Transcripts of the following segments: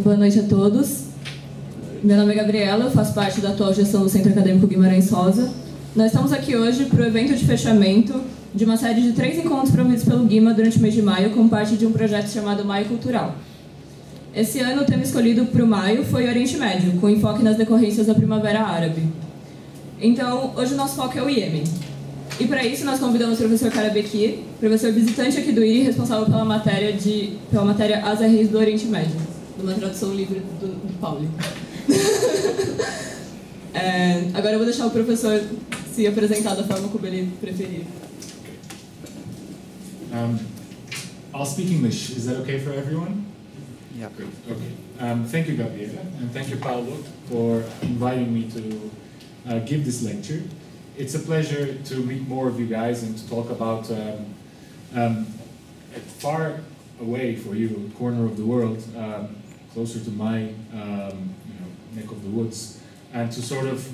boa noite a todos. Meu nome é Gabriela, eu faço parte da atual gestão do Centro Acadêmico Guimarães Rosa. Nós estamos aqui hoje para o evento de fechamento de uma série de três encontros promovidos pelo Guima durante o mês de maio, como parte de um projeto chamado Maio Cultural. Esse ano, o tema escolhido para o maio foi Oriente Médio, com enfoque nas decorrências da Primavera Árabe. Então, hoje o nosso foco é o Iêmen. E para isso, nós convidamos o professor Karabekir, professor visitante aqui do IRI, responsável pela matéria, de, pela matéria As Reis do Oriente Médio, numa tradução livre do, do Pauli. é, agora eu vou deixar o professor se apresentar da forma como ele preferir. Um, I'll speak English. Is that okay for everyone? Yeah. Great. Okay. Um, thank you, Gabriela, and thank you, Paulo, for inviting me to uh, give this lecture. It's a pleasure to meet more of you guys and to talk about um, um, a far away for you corner of the world, um, closer to my um, you know, neck of the woods, and to sort of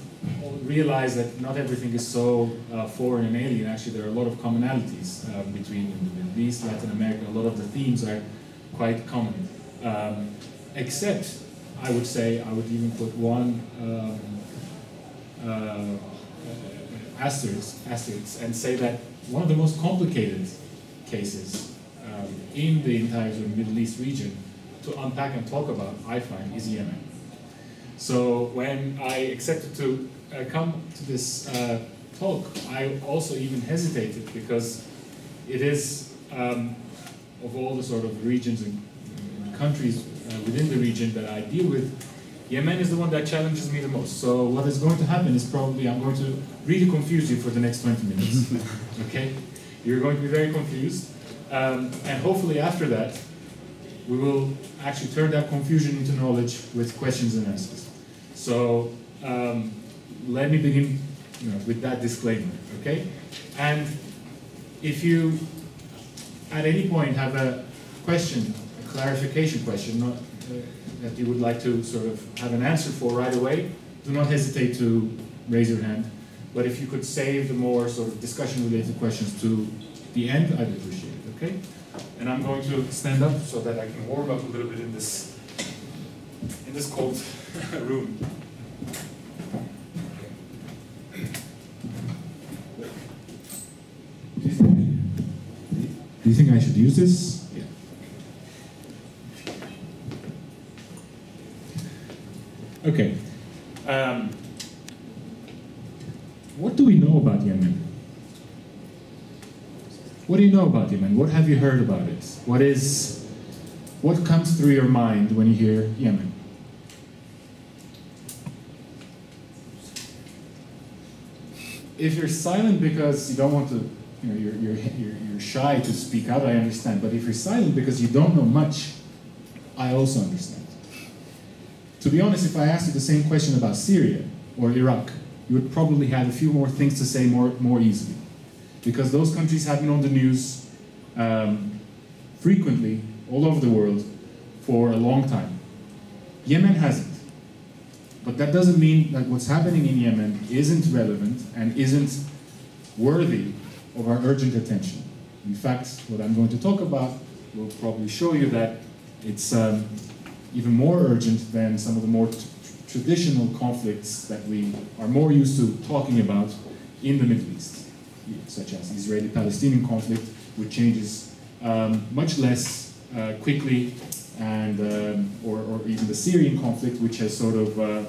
realize that not everything is so uh, foreign and alien. Actually, there are a lot of commonalities uh, between the Middle East, Latin America. A lot of the themes are quite common. Um, except, I would say, I would even put one um, uh, asterisk, asterisk and say that one of the most complicated cases um, in the entire Middle East region to unpack and talk about, I find, is Yemen. So when I accepted to uh, come to this uh, talk, I also even hesitated because it is, um, of all the sort of regions and, and countries uh, within the region that I deal with, Yemen is the one that challenges me the most. So what is going to happen is probably I'm going to really confuse you for the next 20 minutes. okay? You're going to be very confused. Um, and hopefully after that, we will actually turn that confusion into knowledge with questions and answers. So um, let me begin you know, with that disclaimer, okay? And if you at any point have a question, a clarification question, not, uh, that you would like to sort of have an answer for right away, do not hesitate to raise your hand. But if you could save the more sort of discussion related questions to the end, I'd appreciate it, okay? And I'm going to stand up so that I can warm up a little bit in this in this cold room. Do you think I should use this? Yeah. Okay. Um, what do we know about Yemen? What do you know about Yemen? What have you heard about it? What is, what comes through your mind when you hear Yemen? If you're silent because you don't want to, you know, you're, you're, you're, you're shy to speak out, I understand. But if you're silent because you don't know much, I also understand. To be honest, if I asked you the same question about Syria or Iraq, you would probably have a few more things to say more, more easily. Because those countries have been on the news um, frequently all over the world for a long time. Yemen hasn't. But that doesn't mean that what's happening in Yemen isn't relevant and isn't worthy of our urgent attention. In fact, what I'm going to talk about will probably show you that it's um, even more urgent than some of the more traditional conflicts that we are more used to talking about in the Middle East, such as the Israeli-Palestinian conflict, which changes um, much less uh, quickly, and um, or, or, even the Syrian conflict, which has sort of uh,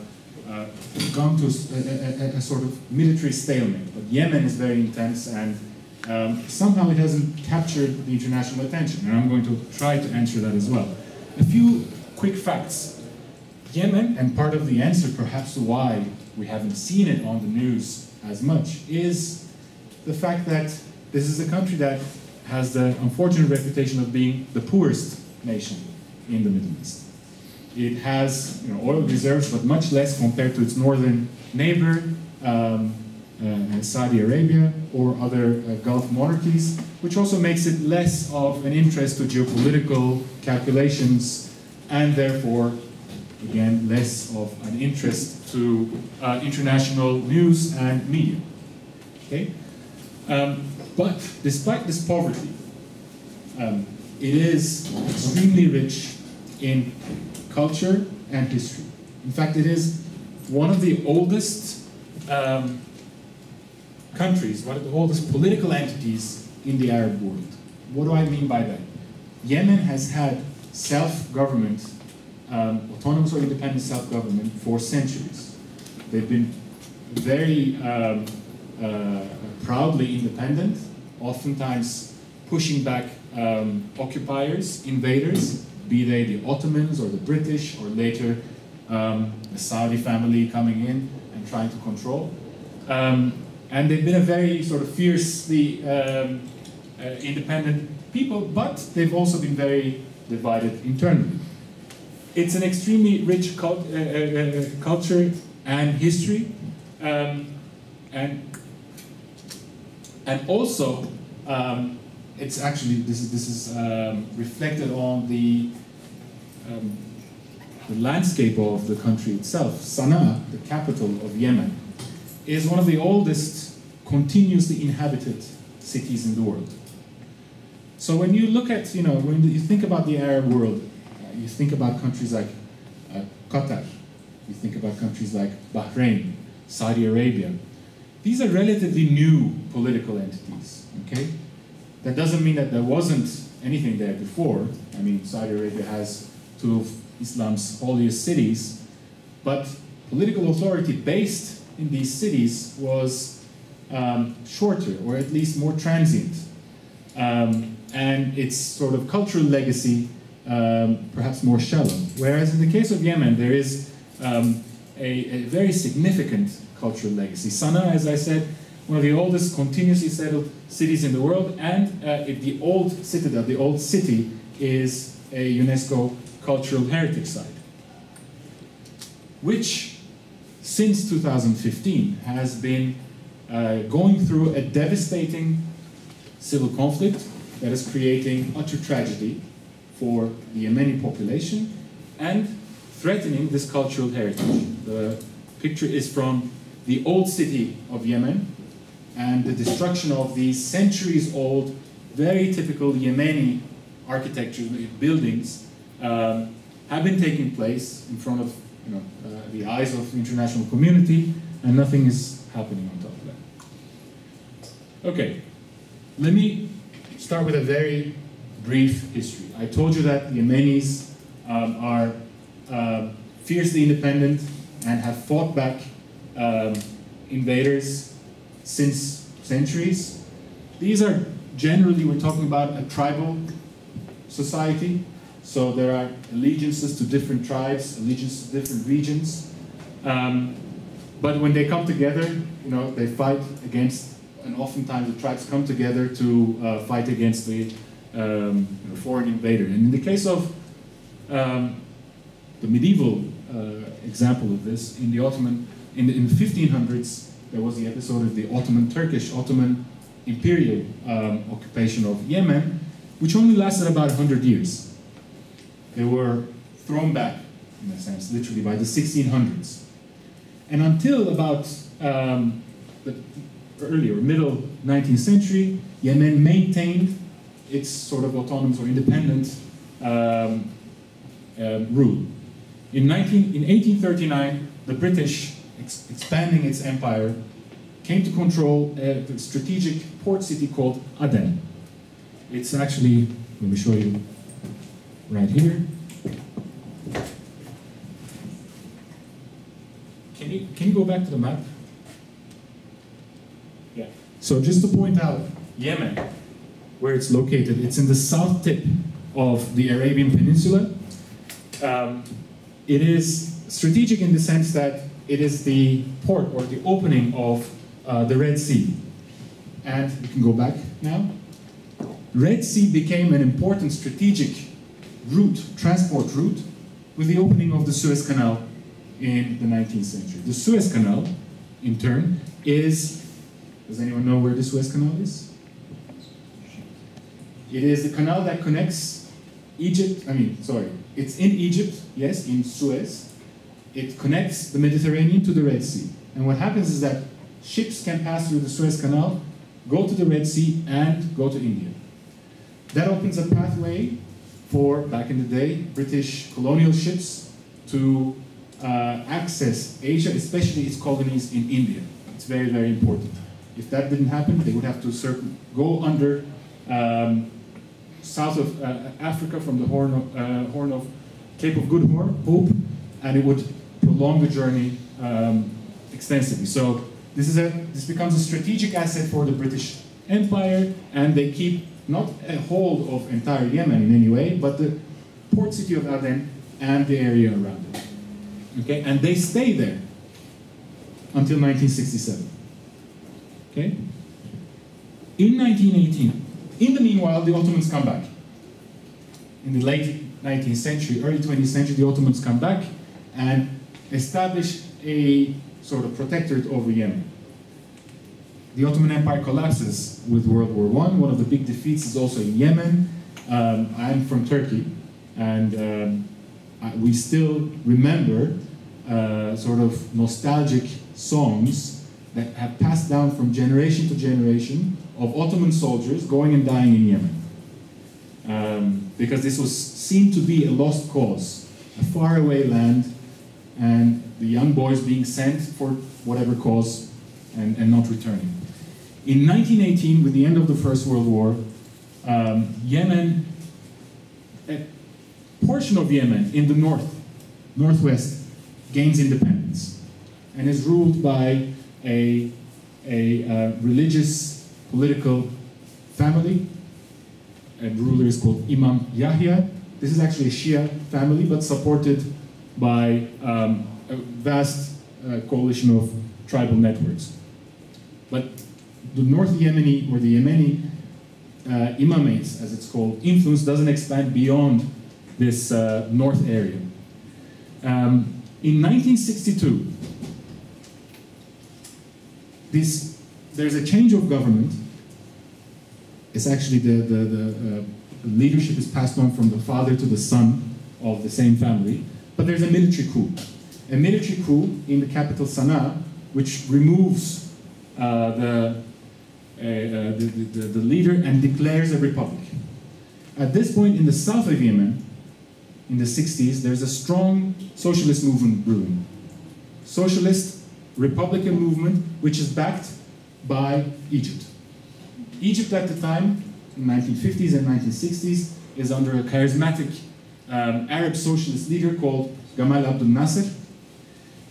uh, gone to a, a, a, sort of military stalemate. But Yemen is very intense, and um, somehow it hasn't captured the international attention, and I'm going to try to answer that as well. A few quick facts. Yemen, and part of the answer perhaps why we haven't seen it on the news as much, is the fact that this is a country that has the unfortunate reputation of being the poorest nation in the Middle East. It has you know, oil reserves, but much less compared to its northern neighbor, um, uh, Saudi Arabia, or other uh, Gulf monarchies, which also makes it less of an interest to geopolitical calculations and therefore, again, less of an interest to uh, international news and media. Okay? Um, but despite this poverty, um, it is extremely rich in culture and history. In fact, it is one of the oldest um, countries, one of the oldest political entities in the Arab world. What do I mean by that? Yemen has had self-government, um, autonomous or independent self-government for centuries. They've been very um, uh, proudly independent, oftentimes pushing back um, occupiers, invaders, be they the Ottomans or the British or later um, the Saudi family coming in and trying to control. Um, and they've been a very sort of fiercely um, uh, independent people, but they've also been very divided internally. It's an extremely rich cult, uh, uh, uh culture and history, um, and and also um, it's actually this is this is um, reflected on the um, the landscape of the country itself. Sana'a, the capital of Yemen, is one of the oldest continuously inhabited cities in the world. So when you look at, you know, when you think about the Arab world, uh, you think about countries like uh, Qatar, you think about countries like Bahrain, Saudi Arabia. These are relatively new political entities, okay? That doesn't mean that there wasn't anything there before. I mean, Saudi Arabia has two of Islam's holiest cities, but political authority based in these cities was um, shorter, or at least more transient. Um, and its sort of cultural legacy um, perhaps more shallow. Whereas in the case of Yemen, there is um, a, a, very significant cultural legacy. Sana'a, as I said, one of the oldest continuously settled cities in the world, and uh, the old citadel, the old city, is a UNESCO cultural heritage site, which since 2015 has been uh, going through a devastating civil conflict that is creating utter tragedy for the Yemeni population and threatening this cultural heritage. The picture is from the old city of Yemen and the destruction of these centuries old, very typical Yemeni architecture buildings um, have been taking place in front of you know, uh, the eyes of the international community and nothing is happening on top of that. Okay, let me start with a very brief history. I told you that the Yemenis um, are uh, fiercely independent and have fought back um, invaders since centuries. These are generally, we're talking about a tribal society, so there are allegiances to different tribes, allegiances to different regions. Um, but when they come together, you know, they fight against, and oftentimes the tribes come together to uh, fight against the um, foreign invader. And in the case of um, the medieval uh, example of this, in the Ottoman, in the, in the 1500s, there was the episode of the Ottoman Turkish Ottoman imperial um, occupation of Yemen, which only lasted about 100 years. They were thrown back, in a sense, literally by the 1600s. And until about um, the earlier, middle 19th century, Yemen maintained its sort of autonomous or independent um, uh, rule. In, 19, in 1839, the British, ex expanding its empire, came to control a strategic port city called Aden. It's actually, let me show you right here. Can you, can you go back to the map? Yeah. So just to point out, Yemen, where it's located, it's in the south tip of the Arabian Peninsula. Um, it is strategic in the sense that it is the port or the opening of uh, the Red Sea. And you can go back now. Red Sea became an important strategic route, transport route, with the opening of the Suez Canal in the 19th century. The Suez Canal, in turn, is, does anyone know where the Suez Canal is? It is the canal that connects Egypt, I mean, sorry, it's in Egypt, yes, in Suez. It connects the Mediterranean to the Red Sea. And what happens is that ships can pass through the Suez Canal, go to the Red Sea, and go to India. That opens a pathway for, back in the day, British colonial ships to uh, access Asia, especially its colonies in India. It's very, very important. If that didn't happen, they would have to go under um, south of uh, Africa from the Horn of, uh, Horn of Cape of Good Hope, and it would prolong the journey um, extensively. So this is a this becomes a strategic asset for the British Empire, and they keep not a hold of entire Yemen in any way, but the port city of Aden and the area around it. Okay, and they stay there until 1967. Okay? In 1918, in the meanwhile, the Ottomans come back. In the late 19th century, early 20th century, the Ottomans come back and establish a sort of protectorate over Yemen. The Ottoman Empire collapses with World War I. One of the big defeats is also in Yemen. Um, I'm from Turkey, and um, I, we still remember uh, sort of nostalgic songs that have passed down from generation to generation of Ottoman soldiers going and dying in Yemen. Um, because this was seen to be a lost cause, a faraway land, and the young boys being sent for whatever cause and, and not returning. In 1918, with the end of the First World War, um, Yemen, a portion of Yemen in the north, northwest, gains independence and is ruled by a, a uh, religious political family. And ruler is called Imam Yahya. This is actually a Shia family, but supported by um, a vast uh, coalition of tribal networks. But the North Yemeni, or the Yemeni uh, imamates, as it's called, influence doesn't expand beyond this uh, north area. Um, in 1962, this, there's a change of government. It's actually the, the, the uh, leadership is passed on from the father to the son of the same family. But there's a military coup. A military coup in the capital Sana'a, which removes uh, the, uh, uh the, the, the leader and declares a republic. At this point in the south of Yemen, in the 60s, there's a strong socialist movement brewing. Socialist Republican movement, which is backed by Egypt. Egypt at the time, in 1950s and 1960s, is under a charismatic um, Arab socialist leader called Gamal Abdel Nasser.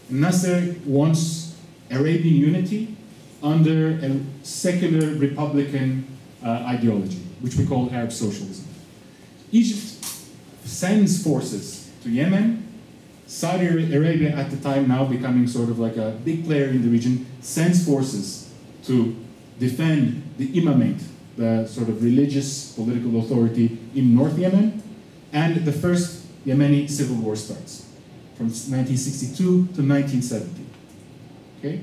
Nasser wants Arabian unity under a secular republican uh, ideology, which we call Arab socialism. Egypt sends forces to Yemen. Saudi Arabia, at the time now becoming sort of like a big player in the region, sends forces to defend the imamate, the sort of religious political authority in North Yemen, and the first Yemeni civil war starts from 1962 to 1970. Okay?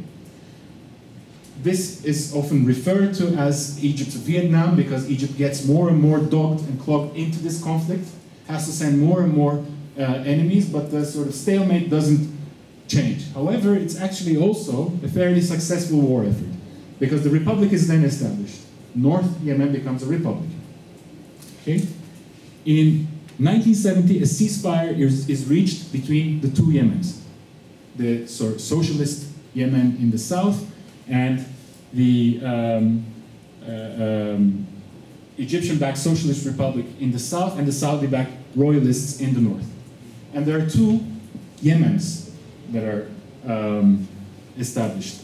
This is often referred to as Egypt's Vietnam because Egypt gets more and more dogged and clogged into this conflict has to send more and more uh, enemies, but the sort of stalemate doesn't change. However, it's actually also a fairly successful war effort because the republic is then established. North Yemen becomes a republic. Okay? In 1970, a ceasefire is, is reached between the two Yemens. The of socialist Yemen in the south and the um, uh, um, Egyptian-backed Socialist Republic in the south and the Saudi-backed royalists in the north. And there are two Yemens that are um, established.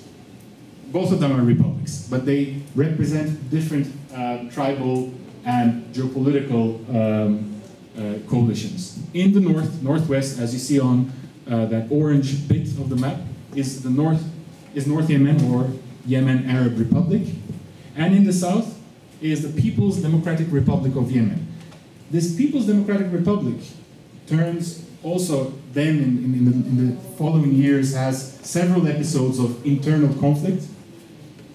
Both of them are republics, but they represent different uh, tribal and geopolitical um, coalitions. In the north, northwest, as you see on uh, that orange bit of the map, is the north is North Yemen or Yemen Arab Republic, and in the south is the People's Democratic Republic of Yemen. This People's Democratic Republic turns also then in, in, in, the, in the, following years has several episodes of internal conflict.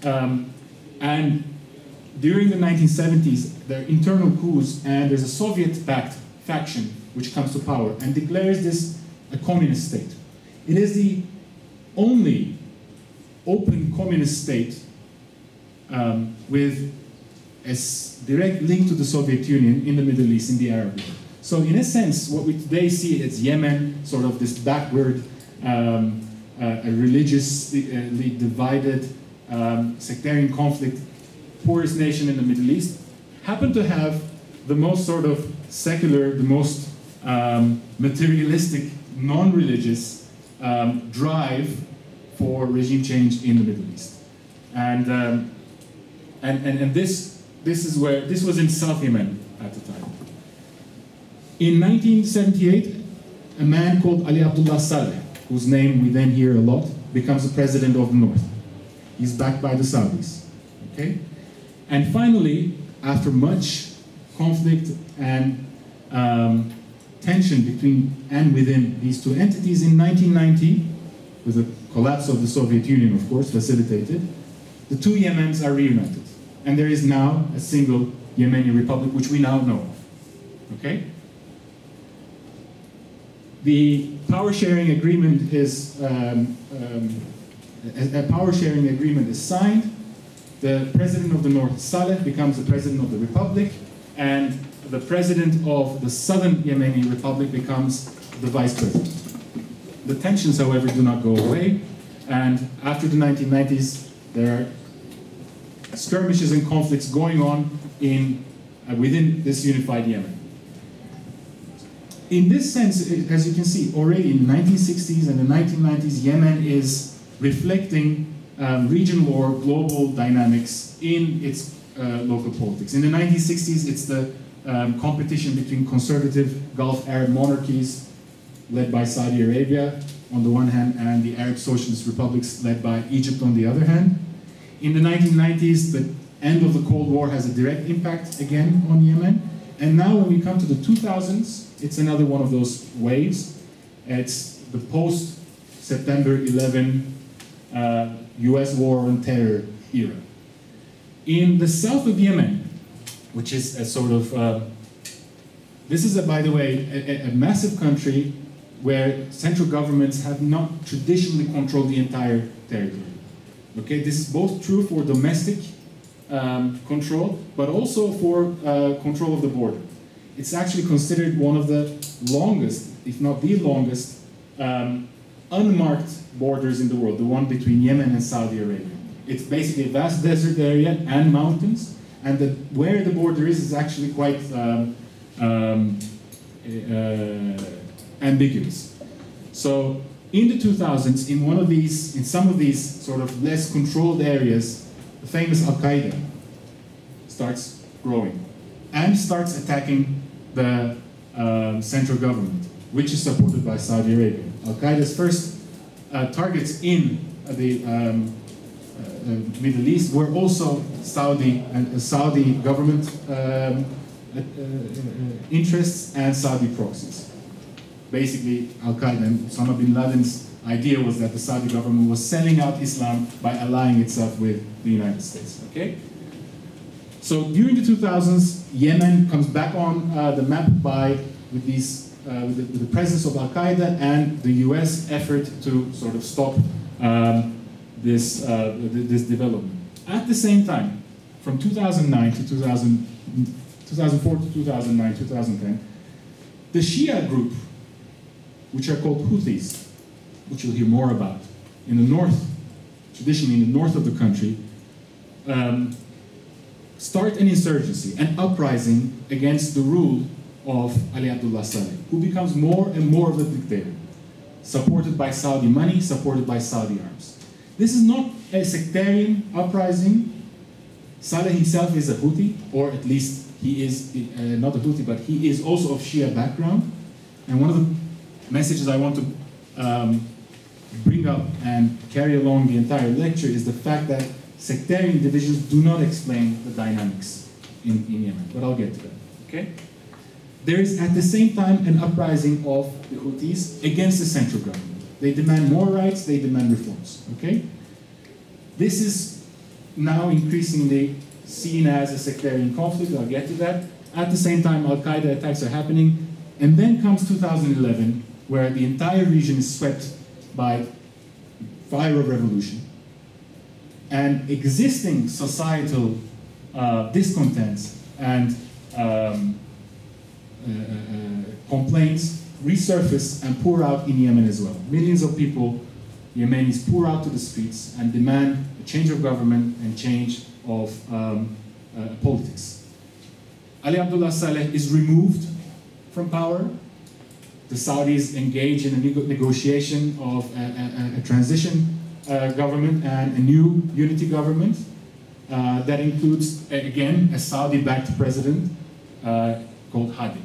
Um, and during the 1970s, there are internal coups and there's a Soviet-backed faction which comes to power and declares this a communist state. It is the only open communist state um, with a direct link to the Soviet Union in the Middle East, in the Arab world. So in a sense, what we today see is Yemen, sort of this backward, um, uh, religiously divided, um, sectarian conflict, poorest nation in the Middle East, happened to have the most sort of secular, the most um, materialistic, non-religious um, drive for regime change in the Middle East. And, um, and, and, and this, this is where, this was in South Yemen at the time. In 1978, a man called Ali Abdullah Saleh, whose name we then hear a lot, becomes the president of the North. He's backed by the Saudis. Okay? And finally, after much conflict and um, tension between and within these two entities in 1990, with the collapse of the Soviet Union, of course, facilitated, the two Yemens are reunited. And there is now a single Yemeni republic, which we now know of. Okay? The power sharing agreement is, um, um, a, a power sharing agreement is signed. The president of the North, Saleh, becomes the president of the republic, and the president of the southern Yemeni republic becomes the vice president. The tensions, however, do not go away, and after the 1990s, there are skirmishes and conflicts going on in, uh, within this unified Yemen. In this sense, as you can see, already in the 1960s and the 1990s, Yemen is reflecting um, regional or global dynamics in its uh, local politics. In the 1960s, it's the um, competition between conservative Gulf Arab monarchies led by Saudi Arabia on the one hand and the Arab Socialist republics led by Egypt on the other hand. In the 1990s, the end of the Cold War has a direct impact again on Yemen. And now when we come to the 2000s, it's another one of those waves. It's the post-September 11 uh, US war on terror era. In the south of Yemen, which is a sort of, uh, this is, a, by the way, a, a, massive country where central governments have not traditionally controlled the entire territory. Okay, this is both true for domestic um, control, but also for uh, control of the border. It's actually considered one of the longest, if not the longest, um, unmarked borders in the world, the one between Yemen and Saudi Arabia. It's basically a vast desert area and mountains, and where the border is is actually quite um, um, uh, ambiguous. So in the 2000s, in one of these, in some of these sort of less controlled areas, the famous Al Qaeda starts growing and starts attacking the uh, central government, which is supported by Saudi Arabia. Al Qaeda's first uh, targets in the um, Middle East were also Saudi and uh, Saudi government um, uh, interests and Saudi proxies. Basically, Al Qaeda and Osama bin Laden's idea was that the Saudi government was selling out Islam by allying itself with the United States. Okay. So during the 2000s, Yemen comes back on uh, the map by with these uh, with, the, with, the, presence of Al Qaeda and the U.S. effort to sort of stop um, this, uh, this development. At the same time, from 2009 to 2000, 2004 to 2009, 2010, the Shia group, which are called Houthis, which you'll hear more about, in the north, traditionally in the north of the country, um, start an insurgency, an uprising against the rule of Ali Abdullah Saleh, who becomes more and more of a dictator, supported by Saudi money, supported by Saudi arms. This is not a sectarian uprising. Saleh himself is a Houthi, or at least he is uh, not a Houthi, but he is also of Shia background. And one of the messages I want to um, bring up and carry along the entire lecture is the fact that sectarian divisions do not explain the dynamics in, in Yemen. But I'll get to that. Okay? There is at the same time an uprising of the Houthis against the central government. They demand more rights, they demand reforms. Okay? This is now increasingly seen as a sectarian conflict, I'll get to that. At the same time, Al Qaeda attacks are happening. And then comes 2011, where the entire region is swept by fire of revolution. And existing societal uh, discontents and um, uh, complaints resurface and pour out in Yemen as well. Millions of people, Yemenis, pour out to the streets and demand a change of government and change of um, uh, politics. Ali Abdullah Saleh is removed from power. The Saudis engage in a nego negotiation of a, a, a transition uh, government and a new unity government uh, that includes, again, a Saudi-backed president uh, called Hadi.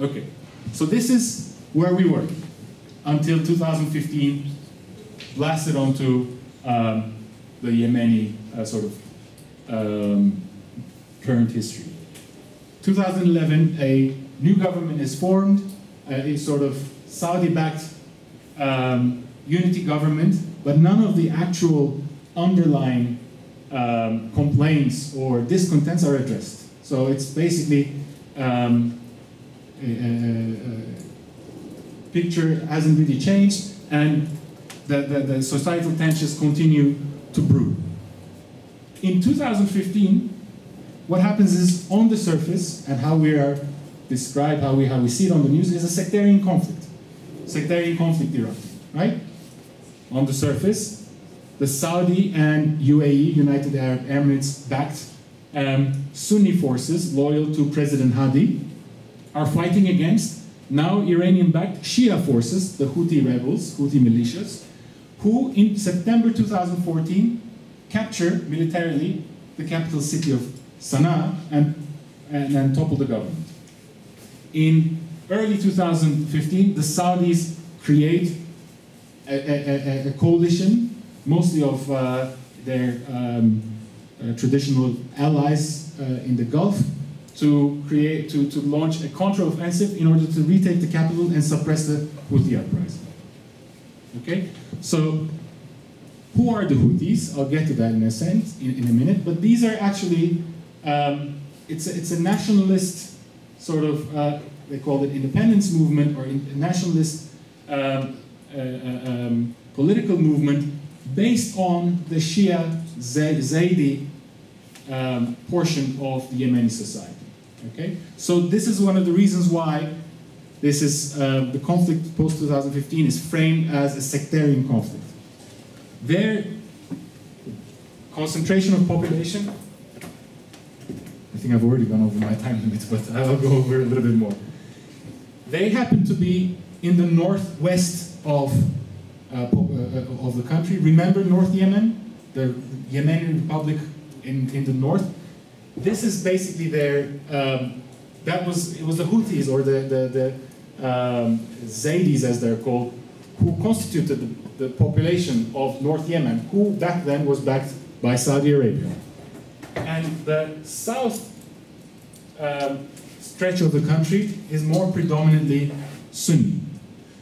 Okay, so this is where we were until 2015, blasted onto um, the Yemeni uh, sort of um, current history. 2011, a new government is formed, uh, a sort of Saudi-backed um, unity government, but none of the actual underlying um, complaints or discontents are addressed. So it's basically um, picture hasn't really changed, and the, the, the societal tensions continue to brew. In 2015, what happens is on the surface, and how we are described, how we, how we see it on the news, is a sectarian conflict. Sectarian conflict erupting, right? On the surface, the Saudi and UAE, United Arab Emirates, backed um, Sunni forces loyal to President Hadi are fighting against now Iranian-backed Shia forces, the Houthi rebels, Houthi militias, who in September 2014 captured militarily the capital city of Sana'a and, and, and toppled the government. In early 2015, the Saudis create a, a, a, coalition, mostly of uh, their um, uh, traditional allies uh, in the Gulf, to create to, to launch a counter-offensive in order to retake the capital and suppress the Houthi uprising. Okay, so who are the Houthis? I'll get to that in a sense in, in a minute. But these are actually um, it's a, it's a nationalist sort of uh, they call it independence movement or in, nationalist um, uh, uh, um, political movement based on the Shia Zaydi um, portion of the Yemeni society. Okay, so this is one of the reasons why this is uh, the conflict post 2015 is framed as a sectarian conflict. Their concentration of population. I think I've already gone over my time limit, but I'll go over a little bit more. They happen to be in the northwest of uh, uh, of the country. Remember North Yemen, the Yemeni Republic in, in the north this is basically their, um, that was, it was the Houthis or the, the, the um, Zaydis as they're called, who constituted the, the, population of North Yemen, who back then was backed by Saudi Arabia. And the south um, stretch of the country is more predominantly Sunni.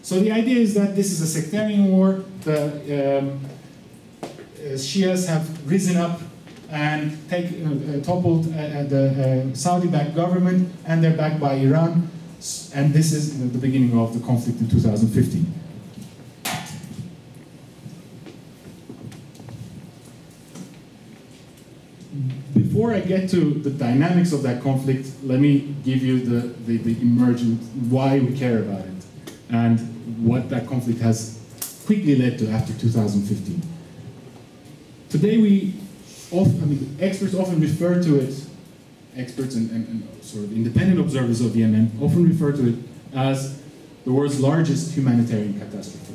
So the idea is that this is a sectarian war. The um, uh, Shias have risen up and take, uh, uh toppled uh, uh, the Saudi-backed government, and they're backed by Iran. And this is the beginning of the conflict in 2015. Before I get to the dynamics of that conflict, let me give you the, the, the emergent, why we care about it, and what that conflict has quickly led to after 2015. Today we often, I mean, experts often refer to it, experts and, and, and, sort of independent observers of Yemen often refer to it as the world's largest humanitarian catastrophe.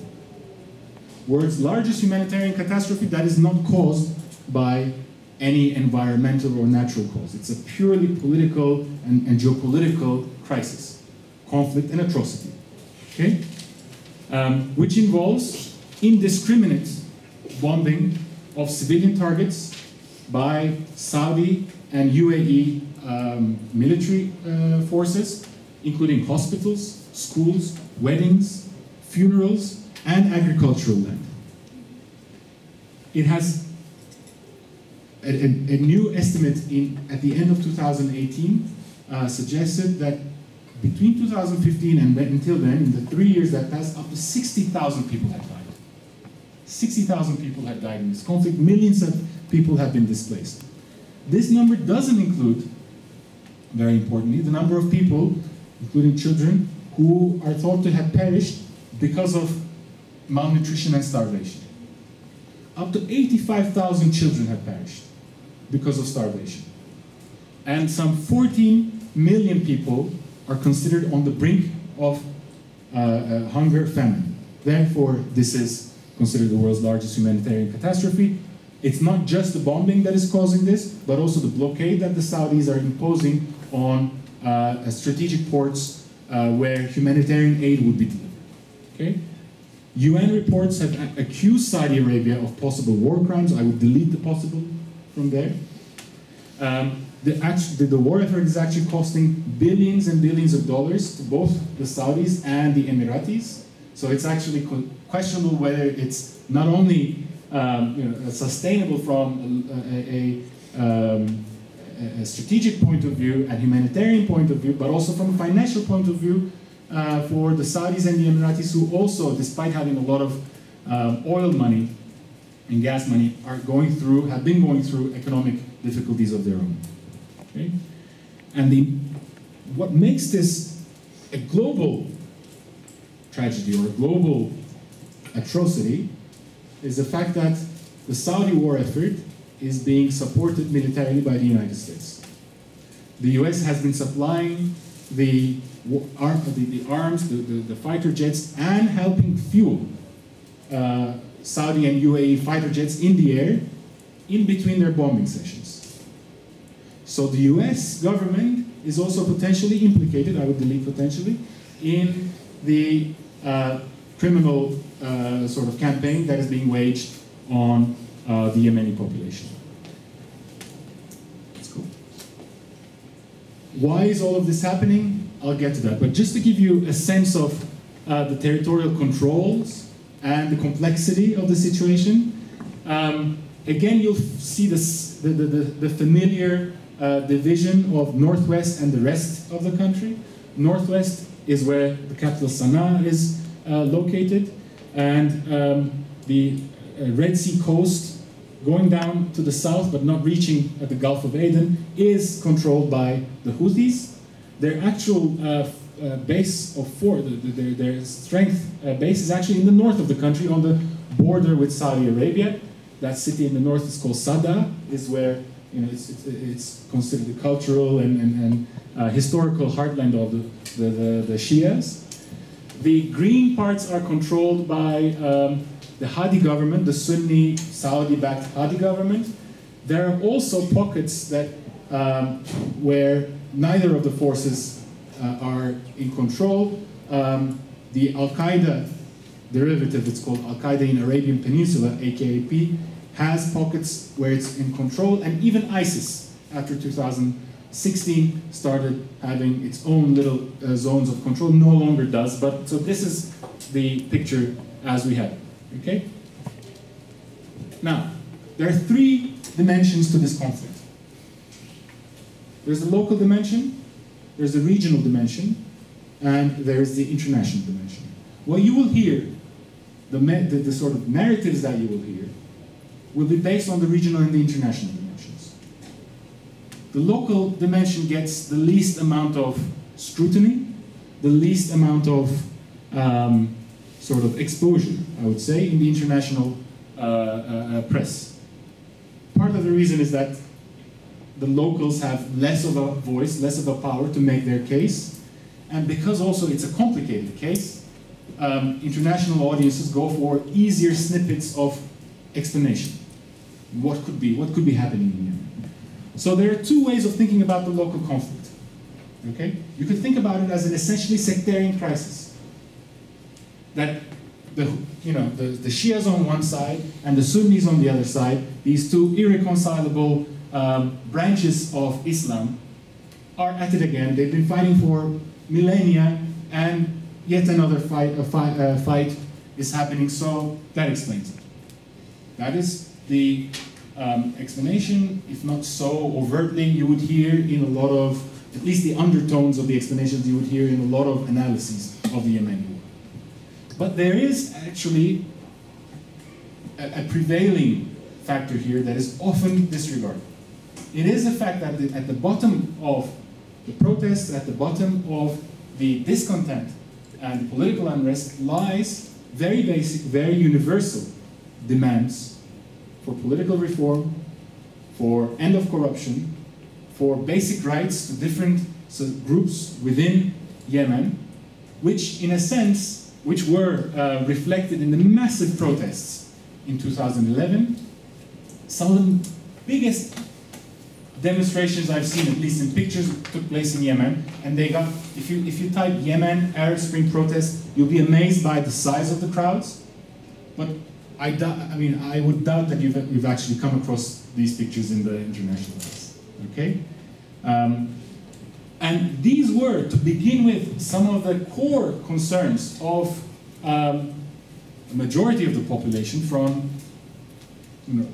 World's largest humanitarian catastrophe that is not caused by any environmental or natural cause. It's a purely political and, and geopolitical crisis, conflict and atrocity, okay? Um, which involves indiscriminate bombing of civilian targets by Saudi and UAE um, military uh, forces, including hospitals, schools, weddings, funerals, and agricultural land. It has a, a, a new estimate in, at the end of 2018 uh, suggested that between 2015 and until then, in the three years that passed, up to 60,000 people had died. 60,000 people had died in this conflict, millions of people have been displaced. This number doesn't include, very importantly, the number of people including children, who are thought to have perished because of malnutrition and starvation. Up to 85,000 children have perished because of starvation. And some 14 million people are considered on the brink of uh, uh, hunger, famine. Therefore, this is considered the world's largest humanitarian catastrophe. It's not just the bombing that is causing this, but also the blockade that the Saudis are imposing on uh, strategic ports uh, where humanitarian aid would be delivered. Okay? UN reports have accused Saudi Arabia of possible war crimes. I would delete the possible from there. Um, the, the, the, war effort is actually costing billions and billions of dollars to both the Saudis and the Emiratis. So it's actually questionable whether it's not only um, you know, sustainable from a, a, um, a, strategic point of view and humanitarian point of view, but also from a financial point of view uh, for the Saudis and the Emiratis, who also, despite having a lot of um, oil money and gas money, are going through, have been going through economic difficulties of their own. Okay? And the, what makes this a global tragedy or a global atrocity is the fact that the Saudi war effort is being supported militarily by the United States. The US has been supplying the, the, the arms, the, the, the, fighter jets, and helping fuel uh, Saudi and UAE fighter jets in the air in between their bombing sessions. So the US government is also potentially implicated, I would delete potentially, in the uh, criminal uh, sort of campaign that is being waged on uh, the Yemeni population. That's cool. Why is all of this happening? I'll get to that. But just to give you a sense of uh, the territorial controls and the complexity of the situation, um, again, you'll see this, the, the, the, the familiar uh, division of Northwest and the rest of the country. Northwest is where the capital Sana'a is uh, located, and um, the uh, Red Sea coast going down to the south but not reaching at the Gulf of Aden is controlled by the Houthis. Their actual uh, uh, base of four, the, the, their, their, strength uh, base is actually in the north of the country on the border with Saudi Arabia. That city in the north is called Sada, is where you know, it's, it's, it's considered the cultural and, and, and uh, historical heartland of the, the, the, the Shias. The green parts are controlled by um, the Hadi government, the Sunni Saudi-backed Hadi government. There are also pockets that um, where neither of the forces uh, are in control. Um, the Al-Qaeda derivative, it's called Al-Qaeda in Arabian Peninsula, AQAP, has pockets where it's in control, and even ISIS, after 2016, started having its own little uh, zones of control, no longer does, but so this is the picture as we have it, Okay? Now, there are three dimensions to this conflict. There's the local dimension, there's the regional dimension, and there's the international dimension. What you will hear, the, the, the sort of narratives that you will hear, will be based on the regional and the international dimensions. The local dimension gets the least amount of scrutiny, the least amount of um, sort of exposure, I would say, in the international uh, uh, uh, press. Part of the reason is that the locals have less of a voice, less of a power to make their case, and because also it's a complicated case, um, international audiences go for easier snippets of explanation. What could be, what could be happening? So there are two ways of thinking about the local conflict. Okay? You could think about it as an essentially sectarian crisis that the, you know, the, the Shias on one side and the Sunnis on the other side, these two irreconcilable um, branches of Islam, are at it again. They've been fighting for millennia, and yet another fight, fight, uh, fight is happening, so that explains it. That is the um, explanation, if not so overtly, you would hear in a lot of, at least the undertones of the explanations you would hear in a lot of analyses of the Yemeni. But there is actually a, a prevailing factor here that is often disregarded. It is the fact that the, at the bottom of the protests, at the bottom of the discontent and political unrest lies very basic, very universal demands for political reform, for end of corruption, for basic rights to different groups within Yemen, which in a sense, which were uh, reflected in the massive protests in 2011. Some of the biggest demonstrations I've seen, at least in pictures, took place in Yemen, and they got, if you, if you type Yemen Arab Spring protest, you'll be amazed by the size of the crowds, but I, I mean, I would doubt that you've, you've actually come across these pictures in the international press, okay? Um, and these were, to begin with, some of the core concerns of um, the majority of the population from you know,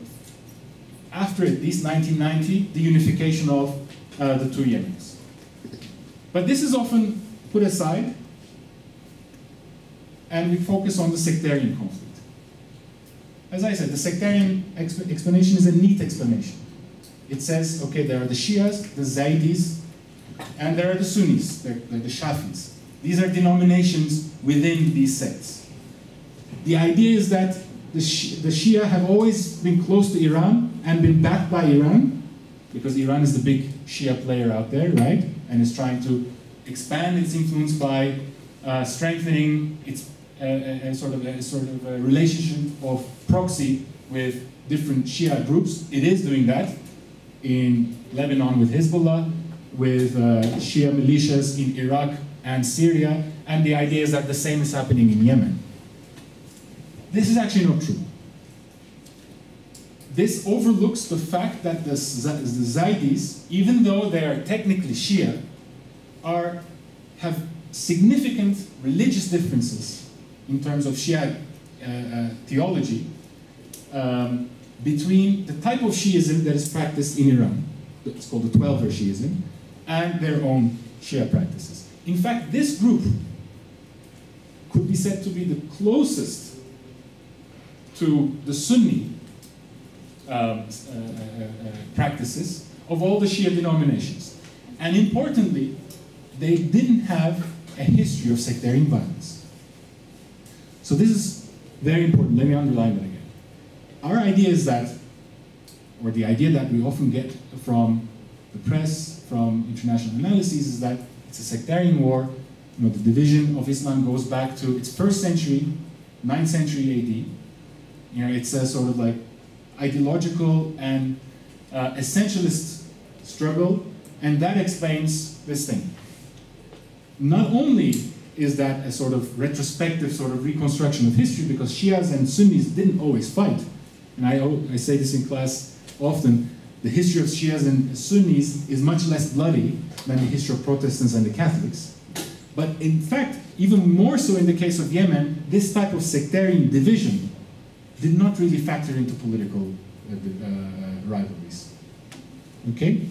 after at least 1990, the unification of uh, the two Yemens. But this is often put aside, and we focus on the sectarian conflict. As I said, the sectarian exp explanation is a neat explanation. It says, okay, there are the Shias, the Zaydis, and there are the Sunnis, the, the Shafis. These are denominations within these sects. The idea is that the, Sh the Shia have always been close to Iran and been backed by Iran, because Iran is the big Shia player out there, right? And is trying to expand its influence by uh, strengthening its a, a sort of a sort of a relationship of proxy with different Shia groups. It is doing that in Lebanon with Hezbollah, with uh, Shia militias in Iraq and Syria, and the idea is that the same is happening in Yemen. This is actually not true. This overlooks the fact that the, the Zaydis, even though they are technically Shia, are, have significant religious differences in terms of Shia uh, uh, theology um, between the type of Shiism that is practiced in Iran, it's called the Twelver Shiism, and their own Shia practices. In fact, this group could be said to be the closest to the Sunni um, uh, uh, uh, practices of all the Shia denominations. And importantly, they didn't have a history of sectarian violence. So this is very important. Let me underline that again. Our idea is that, or the idea that we often get from the press, from international analyses, is that it's a sectarian war. You know, the division of Islam goes back to its first century, 9th century AD, you know, it's a sort of like ideological and uh, essentialist struggle, and that explains this thing. Not only is that a sort of retrospective sort of reconstruction of history, because Shias and Sunnis didn't always fight, and I, I say this in class often, the history of Shias and Sunnis is much less bloody than the history of Protestants and the Catholics. But in fact, even more so in the case of Yemen, this type of sectarian division did not really factor into political uh, uh, rivalries. Okay?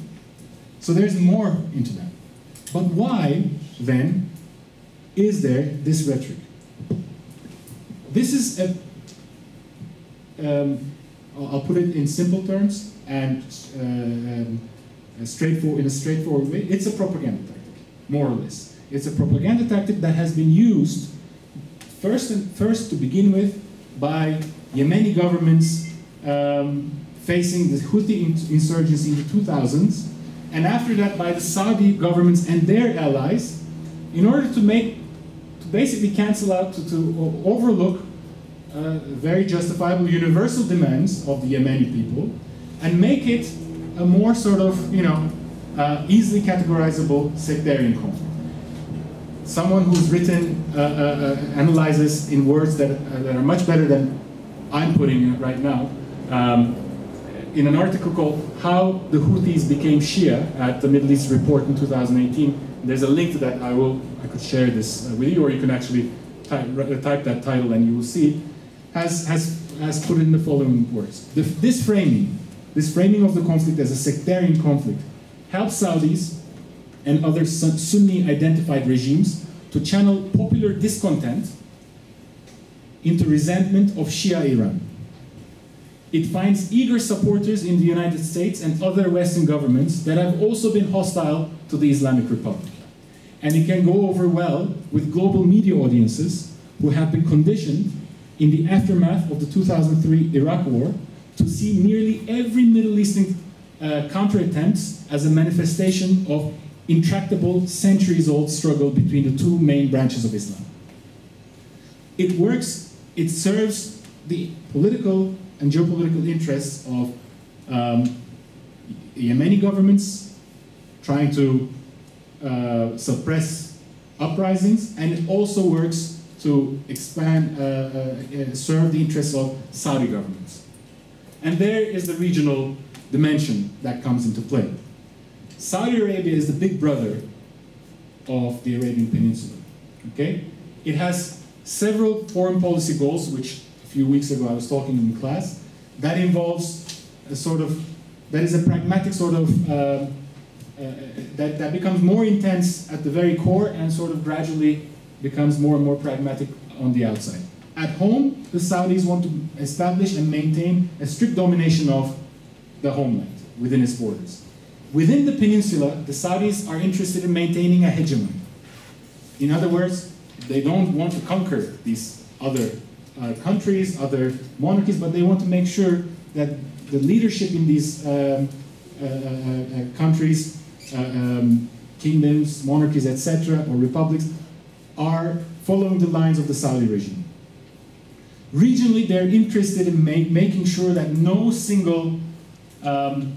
So there's more into that. But why, then, is there this rhetoric? This is a, um, I'll put it in simple terms and uh, um, straightforward, in a straightforward way. It's a propaganda tactic, more or less. It's a propaganda tactic that has been used first and first to begin with by Yemeni governments um, facing the Houthi insurgency in the 2000s, and after that by the Saudi governments and their allies, in order to make, basically cancel out, to, to overlook uh, very justifiable universal demands of the Yemeni people, and make it a more sort of, you know, uh, easily categorizable sectarian conflict. Someone who's written, uh, uh, uh analyzes in words that, uh, that are much better than I'm putting it right now, um, in an article called How the Houthis Became Shia at the Middle East Report in 2018. There's a link to that. I will, I could share this uh, with you, or you can actually type, type that title and you will see. Has, has, has put in the following words. The, this framing, this framing of the conflict as a sectarian conflict, helps Saudis and other Sunni identified regimes to channel popular discontent into resentment of Shia Iran. It finds eager supporters in the United States and other Western governments that have also been hostile to the Islamic Republic. and it can go over well with global media audiences who have been conditioned in the aftermath of the 2003 Iraq War to see nearly every Middle Eastern uh, counter-attempts as a manifestation of intractable, centuries-old struggle between the two main branches of Islam. It works, it serves the political and geopolitical interests of um, Yemeni governments trying to uh, suppress uprisings, and it also works to expand, uh, uh, uh, serve the interests of Saudi governments. And there is the regional dimension that comes into play. Saudi Arabia is the big brother of the Arabian Peninsula. Okay? It has several foreign policy goals, which few weeks ago I was talking in class, that involves a sort of, that is a pragmatic sort of, uh, uh, that, that becomes more intense at the very core and sort of gradually becomes more and more pragmatic on the outside. At home, the Saudis want to establish and maintain a strict domination of the homeland within its borders. Within the peninsula, the Saudis are interested in maintaining a hegemony. In other words, they don't want to conquer these other uh, countries, other monarchies, but they want to make sure that the leadership in these um, uh, uh, uh countries, um, kingdoms, monarchies, etc., or republics, are following the lines of the Saudi regime. Regionally, they're interested in ma making sure that no single um,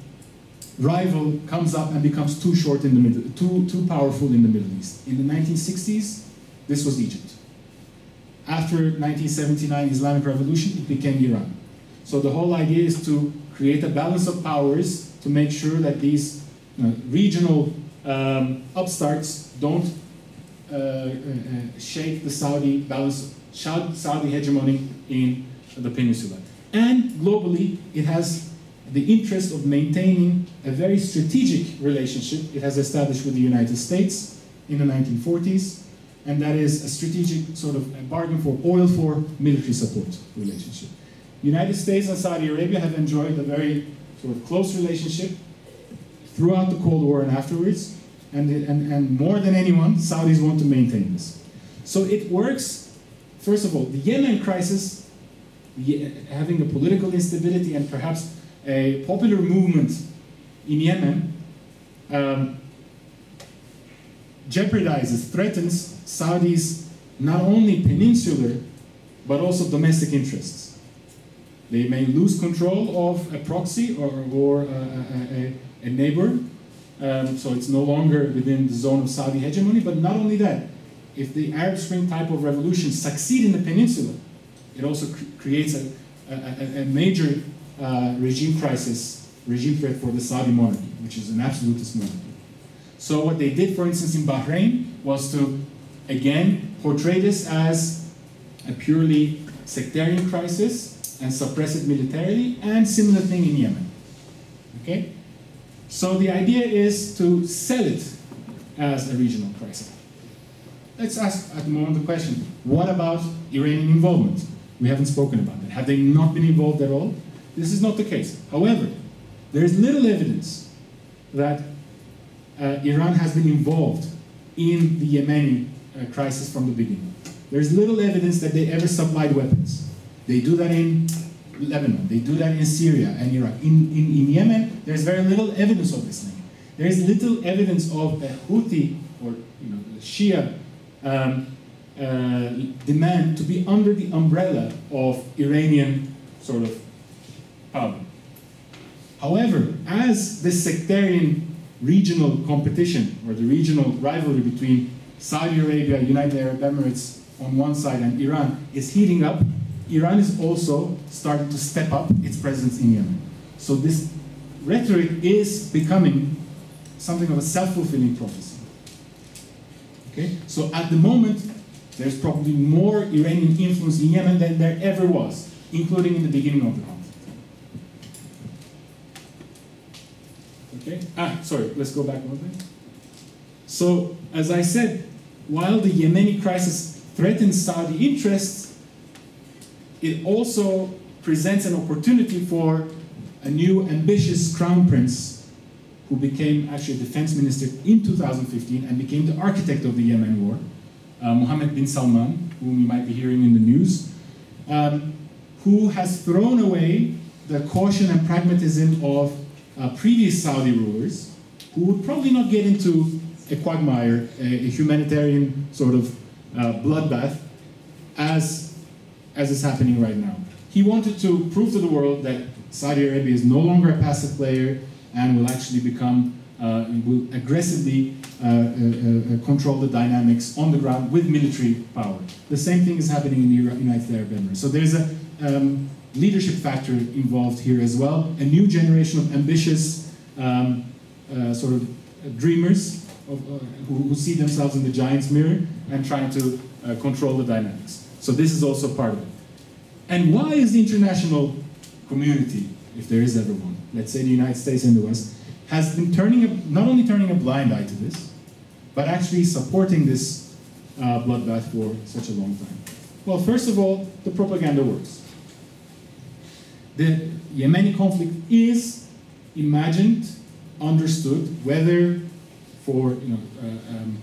rival comes up and becomes too short in the middle, too, too powerful in the Middle East. In the 1960s, this was Egypt. After 1979 Islamic Revolution, it became Iran. So the whole idea is to create a balance of powers to make sure that these uh, regional um, upstarts don't uh, uh shake the Saudi balance, Saudi hegemony in the peninsula. And globally, it has the interest of maintaining a very strategic relationship it has established with the United States in the 1940s, and that is a strategic sort of bargain for oil for military support relationship. United States and Saudi Arabia have enjoyed a very sort of close relationship throughout the Cold War and afterwards, and, and, and more than anyone, Saudis want to maintain this. So it works, first of all, the Yemen crisis, having a political instability and perhaps a popular movement in Yemen um, jeopardizes, threatens Saudi's not only peninsular but also domestic interests. They may lose control of a proxy or, or a, a, a neighbor, um, so it's no longer within the zone of Saudi hegemony, but not only that, if the Arab Spring type of revolution succeed in the peninsula, it also cr creates a, a, a major uh, regime crisis, regime threat for the Saudi monarchy, which is an absolutist monarchy. So what they did, for instance, in Bahrain was to, again, portray this as a purely sectarian crisis and suppress it militarily, and similar thing in Yemen. Okay? So the idea is to sell it as a regional crisis. Let's ask at the moment the question, what about Iranian involvement? We haven't spoken about that. Have they not been involved at all? This is not the case. However, there is little evidence that Iran has been involved in the Yemeni uh, crisis from the beginning. There's little evidence that they ever supplied weapons. They do that in Lebanon, they do that in Syria and Iraq. In, in, in Yemen, there's very little evidence of this thing. There is little evidence of a Houthi or you know, Shia um, uh, demand to be under the umbrella of Iranian sort of power. However, as the sectarian regional competition or the regional rivalry between Saudi Arabia, United Arab Emirates on one side and Iran is heating up, Iran is also starting to step up its presence in Yemen. So this rhetoric is becoming something of a self-fulfilling prophecy. Okay? So at the moment, there's probably more Iranian influence in Yemen than there ever was, including in the beginning of the conflict. Okay? Ah, sorry, let's go back one thing. So, as I said, while the Yemeni crisis threatens Saudi interests, it also presents an opportunity for a new ambitious crown prince who became actually defense minister in 2015 and became the architect of the Yemen war, uh, Mohammed bin Salman, whom you might be hearing in the news, um, who has thrown away the caution and pragmatism of uh, previous Saudi rulers, who would probably not get into a quagmire, a, a humanitarian sort of uh, bloodbath, as, as is happening right now. He wanted to prove to the world that Saudi Arabia is no longer a passive player and will actually become, uh, will aggressively uh, uh, uh, control the dynamics on the ground with military power. The same thing is happening in the United Arab Emirates. So there's a um, leadership factor involved here as well. A new generation of ambitious um, uh, sort of dreamers of, uh, who, who, see themselves in the giant's mirror and trying to uh, control the dynamics. So this is also part of it. And why is the international community, if there is ever one, let's say the United States and the West, has been turning a, not only turning a blind eye to this, but actually supporting this uh, bloodbath for such a long time? Well, first of all, the propaganda works. The Yemeni conflict is imagined, understood, whether for you know, uh, um,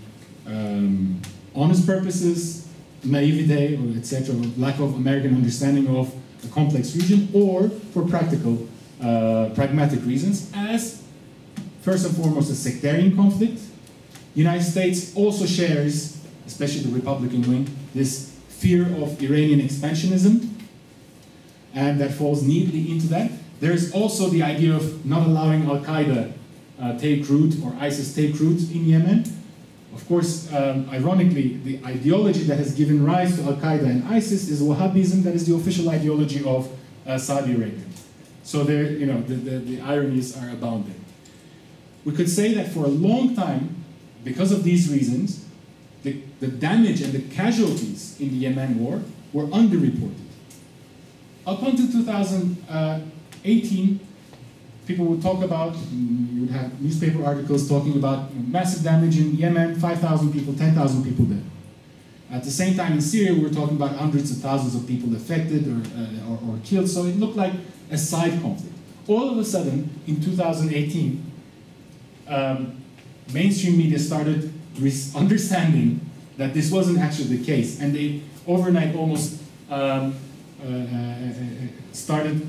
um, honest purposes, naivete, or etc., lack of American understanding of a complex region, or for practical, uh, pragmatic reasons, as first and foremost a sectarian conflict. The United States also shares, especially the Republican wing, this fear of Iranian expansionism, and that falls neatly into that. There's also the idea of not allowing Al Qaeda uh, take root or ISIS take root in Yemen. Of course, um, ironically, the ideology that has given rise to Al Qaeda and ISIS is Wahhabism, that is the official ideology of uh, Saudi Arabia. So there, you know, the, the, the ironies are abounding. We could say that for a long time, because of these reasons, the, the damage and the casualties in the Yemen war were underreported. Up until 2018, people would talk about, you would have newspaper articles talking about massive damage in Yemen, 5,000 people, 10,000 people dead. At the same time in Syria, we were talking about hundreds of thousands of people affected or, uh, or, or, killed, so it looked like a side conflict. All of a sudden, in 2018, um, mainstream media started understanding that this wasn't actually the case, and they overnight almost um, started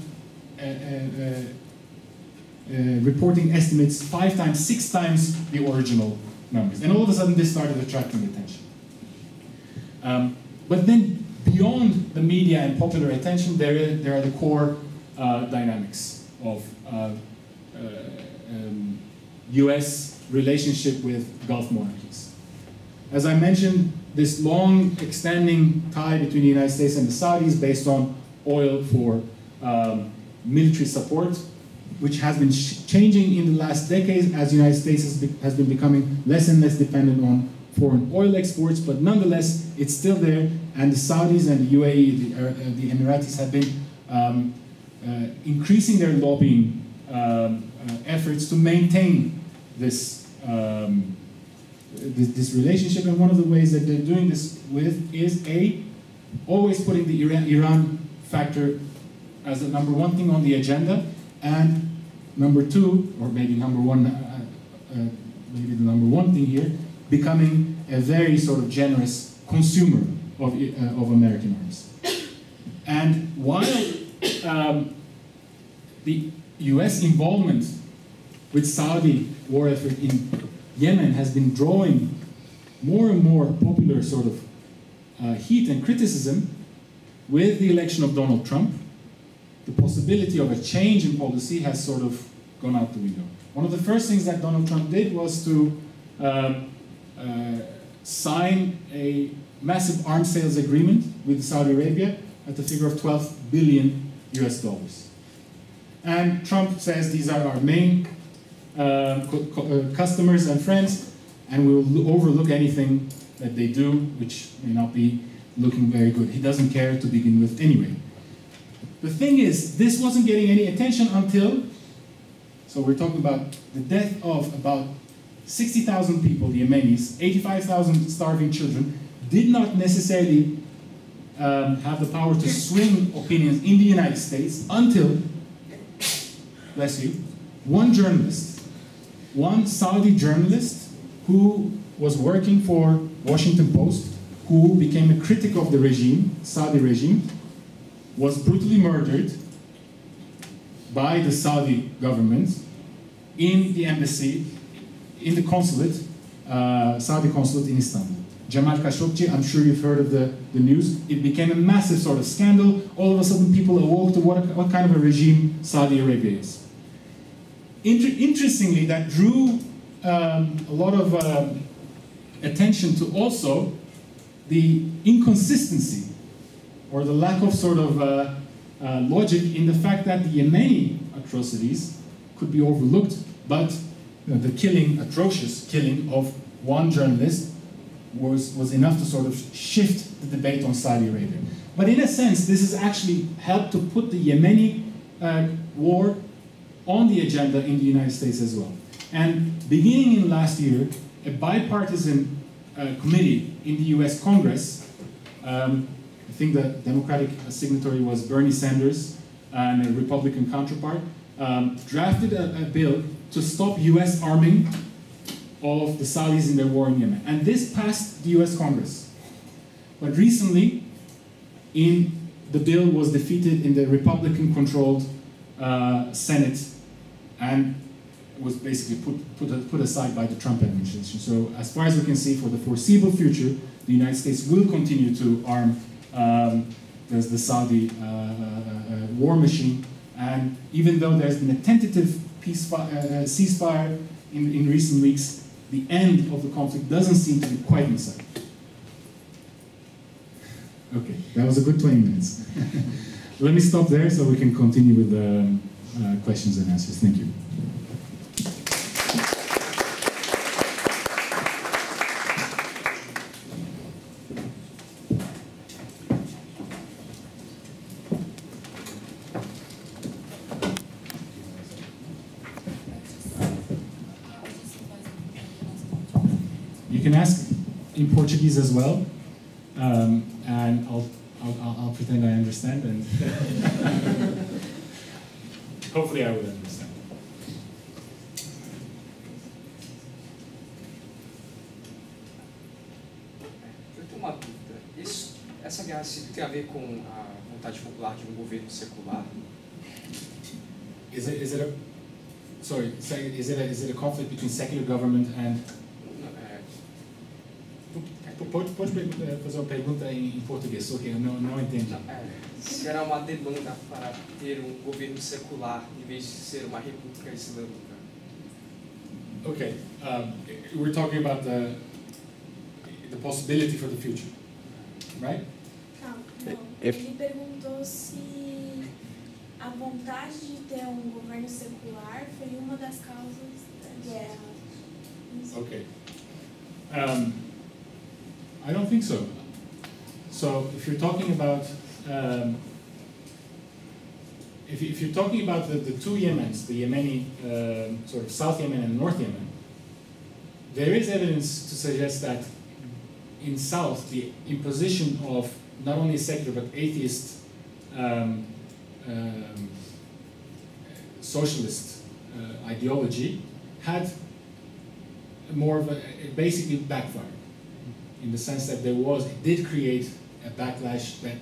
reporting estimates five times, six times the original numbers. And all of a sudden, this started attracting attention. Um, but then, beyond the media and popular attention, there, there are the core uh, dynamics of uh, uh, um, US relationship with Gulf monarchies. As I mentioned, this long extending tie between the United States and the Saudis based on oil for um, military support, which has been changing in the last decades as the United States has, be has been becoming less and less dependent on foreign oil exports, but nonetheless, it's still there, and the Saudis and the UAE, the, uh, the Emiratis have been um, uh, increasing their lobbying um, uh, efforts to maintain this um, this, this, relationship. And one of the ways that they're doing this with is a always putting the Iran, Iran factor as the number one thing on the agenda, and number two, or maybe number one, uh, uh, maybe the number one thing here, becoming a very sort of generous consumer of, uh, of American arms. And while um, the US involvement with Saudi war effort in Yemen has been drawing more and more popular sort of uh, heat and criticism with the election of Donald Trump, the possibility of a change in policy has sort of gone out the window. One of the first things that Donald Trump did was to um, uh, sign a massive arms sales agreement with Saudi Arabia at the figure of 12 billion US dollars. And Trump says these are our main customers and friends, and we will overlook anything that they do which may not be looking very good. He doesn't care to begin with anyway. The thing is, this wasn't getting any attention until, so we're talking about the death of about 60,000 people, the Yemenis, 85,000 starving children, did not necessarily um, have the power to swing opinions in the United States until, bless you, one journalist one Saudi journalist who was working for Washington Post, who became a critic of the regime, Saudi regime, was brutally murdered by the Saudi government in the embassy, in the consulate, uh, Saudi consulate in Istanbul. Jamal Khashoggi, I'm sure you've heard of the, the news. It became a massive sort of scandal. All of a sudden, people awoke to what, what kind of a regime Saudi Arabia is. Inter interestingly, that drew um, a lot of um, attention to also the inconsistency or the lack of sort of uh, uh, logic in the fact that the Yemeni atrocities could be overlooked, but you know, the killing, atrocious killing of one journalist was, was enough to sort of shift the debate on Saudi Arabia. But in a sense, this has actually helped to put the Yemeni uh, war on the agenda in the United States as well. And beginning in last year, a bipartisan uh, committee in the US Congress, um, I think the Democratic signatory was Bernie Sanders and a Republican counterpart, um, drafted a, a bill to stop US arming of the Saudis in their war in Yemen. And this passed the US Congress. But recently, in the bill was defeated in the Republican controlled uh, Senate and was basically put, put, put aside by the Trump administration. So, as far as we can see, for the foreseeable future, the United States will continue to arm um, the, Saudi uh, uh, uh, war machine. And even though there's been a tentative peace, uh, ceasefire in, in recent weeks, the end of the conflict doesn't seem to be quite in sight. Okay, that was a good 20 minutes. Let me stop there so we can continue with the uh, questions and answers. Thank you. You can ask in Portuguese as well, um, and I'll, I'll, I'll, pretend I understand, and hopefully I will understand. Eu tenho uma dúvida. Isso, essa guerra civil tem a ver com a vontade popular de um governo secular? Is it, is it a, sorry, is it a, is it a conflict between secular government and Pode, fazer uma pergunta em, português, só que eu não, não entendi. É, será uma demanda para ter um governo secular em vez de ser uma república islâmica? Okay, um, we're talking about the, the possibility for the future, right? Calma, não. If... Ele perguntou se a vontade de ter um governo secular foi uma das causas da guerra. Okay. Um, I don't think so. So if you're talking about um, if, if you're talking about the, the two Yemens, the Yemeni uh, sort of South Yemen and North Yemen, there is evidence to suggest that in South the imposition of not only secular but atheist um, um, socialist uh, ideology had more of a, basically backfired in the sense that there was, it did create a backlash that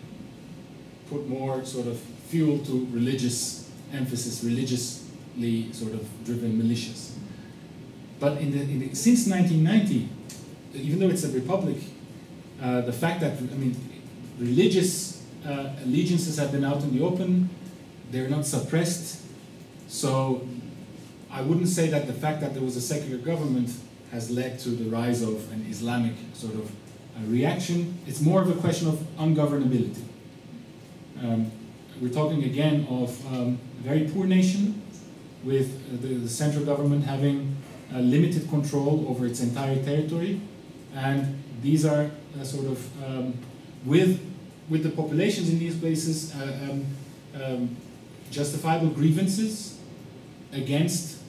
put more sort of fuel to religious emphasis, religiously sort of driven militias. But in the, in the, since 1990, even though it's a republic, uh, the fact that, I mean, religious uh, allegiances have been out in the open, they're not suppressed. So I wouldn't say that the fact that there was a secular government has led to the rise of an Islamic sort of uh, reaction. It's more of a question of ungovernability. Um, we're talking again of um, a very poor nation with uh, the, the, central government having limited control over its entire territory. And these are uh, sort of, um, with, with the populations in these places, uh, um, um, justifiable grievances against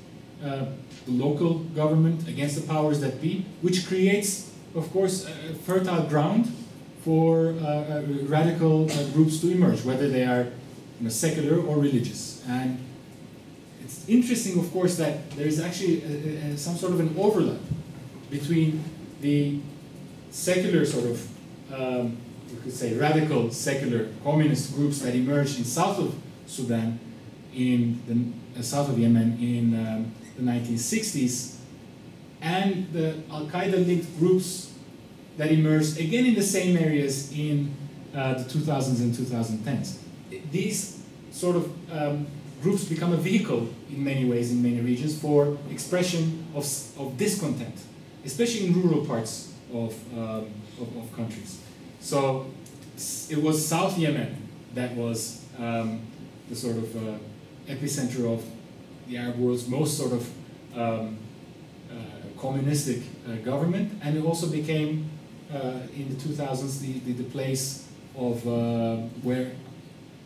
uh, the local government, against the powers that be, which creates, of course, a fertile ground for uh, uh, radical uh, groups to emerge, whether they are you know, secular or religious. And it's interesting, of course, that there is actually a, a, some sort of an overlap between the secular sort of, um, you could say, radical secular communist groups that emerged in south of Sudan, in the uh, south of Yemen in um, the 1960s, and the Al Qaeda linked groups that emerged again in the same areas in uh, the 2000s and 2010s. These sort of um, groups become a vehicle in many ways in many regions for expression of, of discontent, especially in rural parts of, um, of, of, countries. So it was South Yemen that was um, the sort of uh, epicenter of the Arab world's most sort of um, uh, communistic uh, government, and it also became uh, in the 2000s the, the, the place of uh, where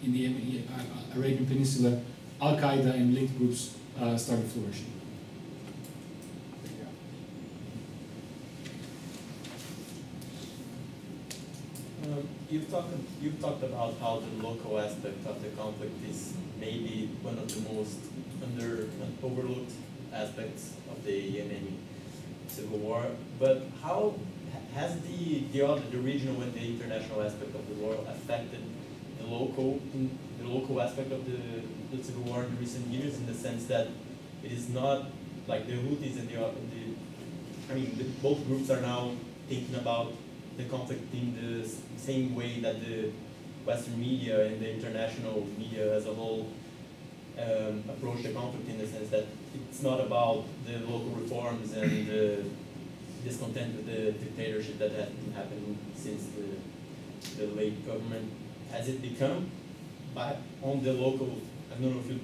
in the uh, Arabian Peninsula Al Qaeda and linked groups started flourishing. Um, you've talked you've talked about how the local aspect of the conflict is maybe one of the most under overlooked aspects of the Yemeni civil war. But how has the the other the regional and the international aspect of the war affected the local the local aspect of the, the civil war in recent years in the sense that it is not like the Houthis and the, the I mean the, both groups are now thinking about the conflict in the same way that the Western media and the international media as a whole um, approach the conflict in the sense that it's not about the local reforms and the discontent with the dictatorship that has been happening since the, the late government. Has it become, by, on the local, I don't know if you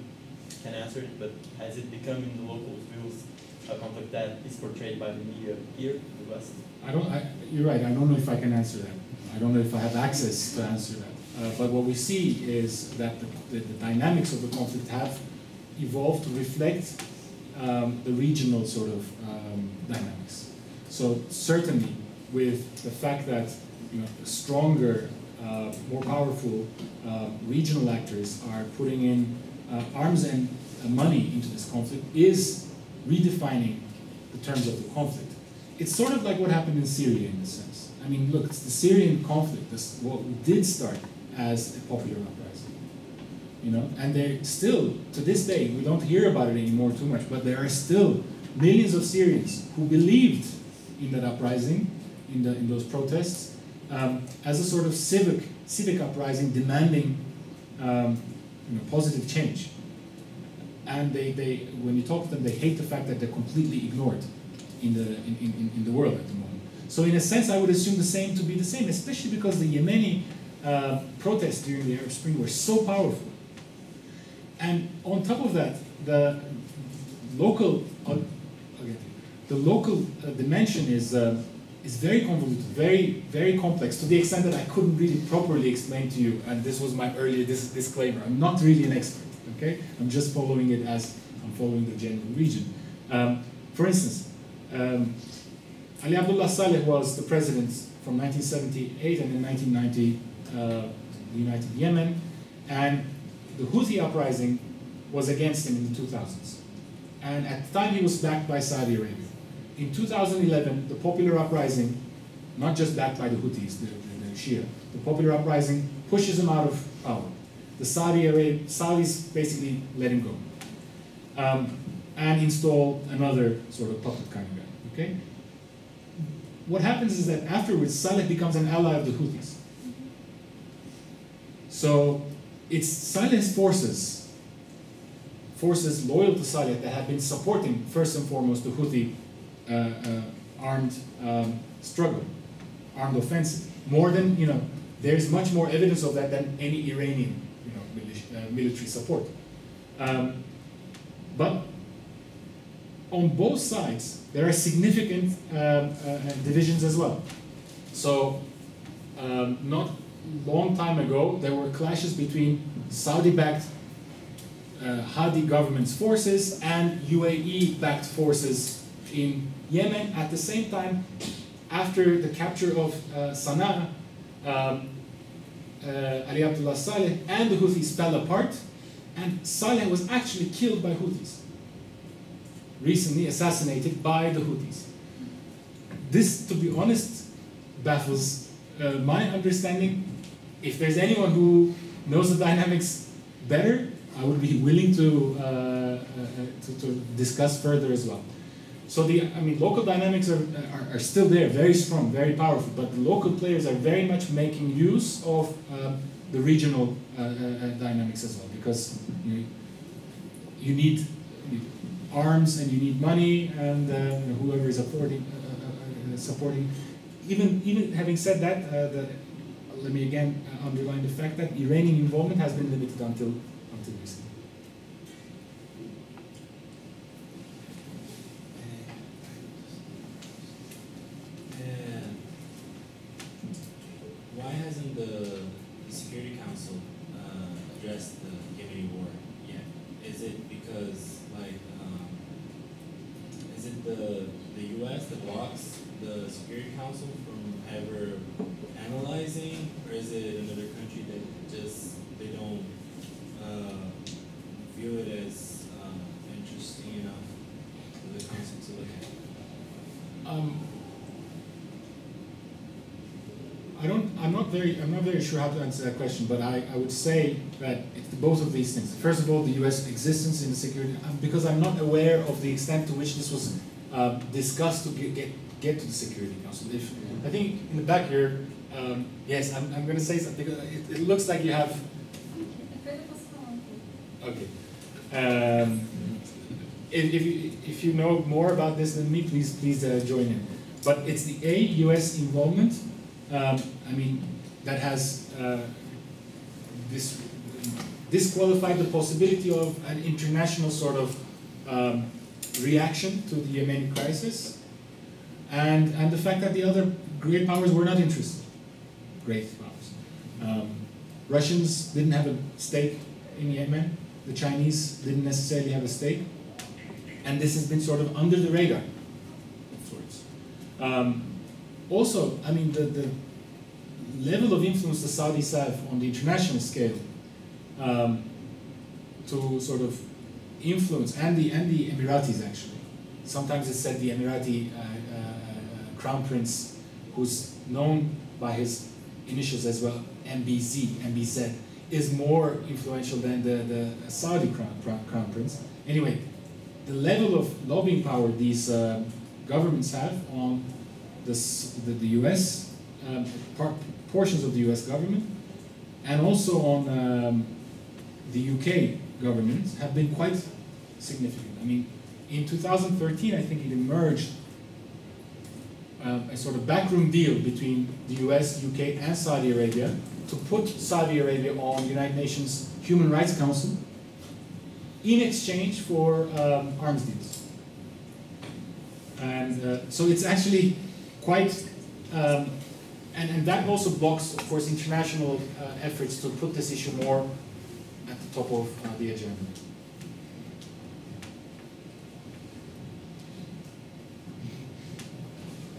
can answer it, but has it become in the local views a conflict that is portrayed by the media here in the West? I don't, I, you're right, I don't know if I can answer that. I don't know if I have access to answer that. Uh, but what we see is that the, the, the, dynamics of the conflict have evolved to reflect um, the regional sort of um, dynamics. So certainly with the fact that you know, stronger, uh, more powerful uh, regional actors are putting in uh, arms and uh, money into this conflict is redefining the terms of the conflict. It's sort of like what happened in Syria in a sense. I mean, look, it's the Syrian conflict, this, what did start as a popular uprising. You know, and they still, to this day, we don't hear about it anymore too much, but there are still millions of Syrians who believed in that uprising, in, the, in those protests, um, as a sort of civic, civic uprising demanding um, you know, positive change. And they, they, when you talk to them, they hate the fact that they're completely ignored in the, in, in, in the world at the moment. So in a sense, I would assume the same to be the same, especially because the Yemeni uh, protests during the Arab Spring were so powerful. And on top of that, the local, uh, the local uh, dimension is, uh, is very convoluted, very, very complex, to the extent that I couldn't really properly explain to you, and this was my earlier dis disclaimer, I'm not really an expert, okay? I'm just following it as I'm following the general region. Um, for instance, um, Ali Abdullah Saleh was the president from 1978 and in 1990 uh, united Yemen, and the Houthi uprising was against him in the 2000s. And at the time he was backed by Saudi Arabia. In 2011, the popular uprising, not just backed by the Houthis, the, the, the Shia, the popular uprising pushes him out of power. The Saudi Arabia, Saudis basically let him go. Um, and install another sort of puppet kind of guy, okay? What happens is that afterwards, Saleh becomes an ally of the Houthis. So it's Saleh's forces, forces loyal to Saleh that have been supporting, first and foremost, the Houthi uh, uh, armed um, struggle, armed offensive. More than, you know, there's much more evidence of that than any Iranian, you know, uh, military support. Um, but on both sides, there are significant um, uh, divisions as well. So, um, not long time ago, there were clashes between Saudi-backed uh, Hadi government's forces and UAE-backed forces in Yemen. At the same time, after the capture of uh, Sana'a, um, uh, Ali Abdullah Saleh and the Houthis fell apart, And Saleh was actually killed by Houthis, recently assassinated by the Houthis. This, to be honest, baffles uh, my understanding. If there's anyone who knows the dynamics better, I would be willing to, uh, uh, to, to, discuss further as well. So the, I mean, local dynamics are, are, are, still there, very strong, very powerful, but the local players are very much making use of uh, the regional uh, uh, uh dynamics as well, because you, you, need, arms and you need money, and um, whoever is supporting, uh, uh, uh, supporting. Even, even having said that, the, let me again underline the fact that Iranian involvement has been limited until until recently. And why hasn't the, the Security Council uh, addressed the Yemeni war yet? Is it because, like, um, is it the the U.S. that blocks the Security Council from ever analyzing, or is it another country that just they don't uh, view it as uh, interesting enough for the council to look at? Um, I don't. I'm not very. I'm not very sure how to answer that question. But I, I would say that it's both of these things. First of all, the U.S. existence in the security, um, because I'm not aware of the extent to which this was uh, discussed to get, get get to the Security Council. If I think in the back here, um, yes, I'm, I'm going to say something. It, it looks like you have Okay. Um, if, if, you, if you know more about this than me, please please uh, join in. But it's the A, U.S. involvement. Um, I mean, that has uh, this disqualified the possibility of an international sort of um, reaction to the Yemeni crisis, and and the fact that the other great powers were not interested. Great powers. Um, Russians didn't have a stake in Yemen the Chinese didn't necessarily have a stake, and this has been sort of under the radar of sorts. Um, also, I mean, the, the level of influence the Saudis have on the international scale um, to sort of influence, and the, and the Emiratis actually. Sometimes it's said the Emirati uh, uh, uh, crown prince, who's known by his initials as well, MBZ, MBZ, is more influential than the, the Saudi crown, crown prince. Anyway, the level of lobbying power these uh, governments have on this, the, the US, um, par portions of the US government, and also on um, the UK government have been quite significant. I mean, in 2013, I think it emerged um, a sort of backroom deal between the US, UK, and Saudi Arabia to put Saudi Arabia on the United Nations Human Rights Council in exchange for um, arms deals. And uh, so it's actually quite, um, and, and that also blocks, of course, international uh, efforts to put this issue more at the top of uh, the agenda.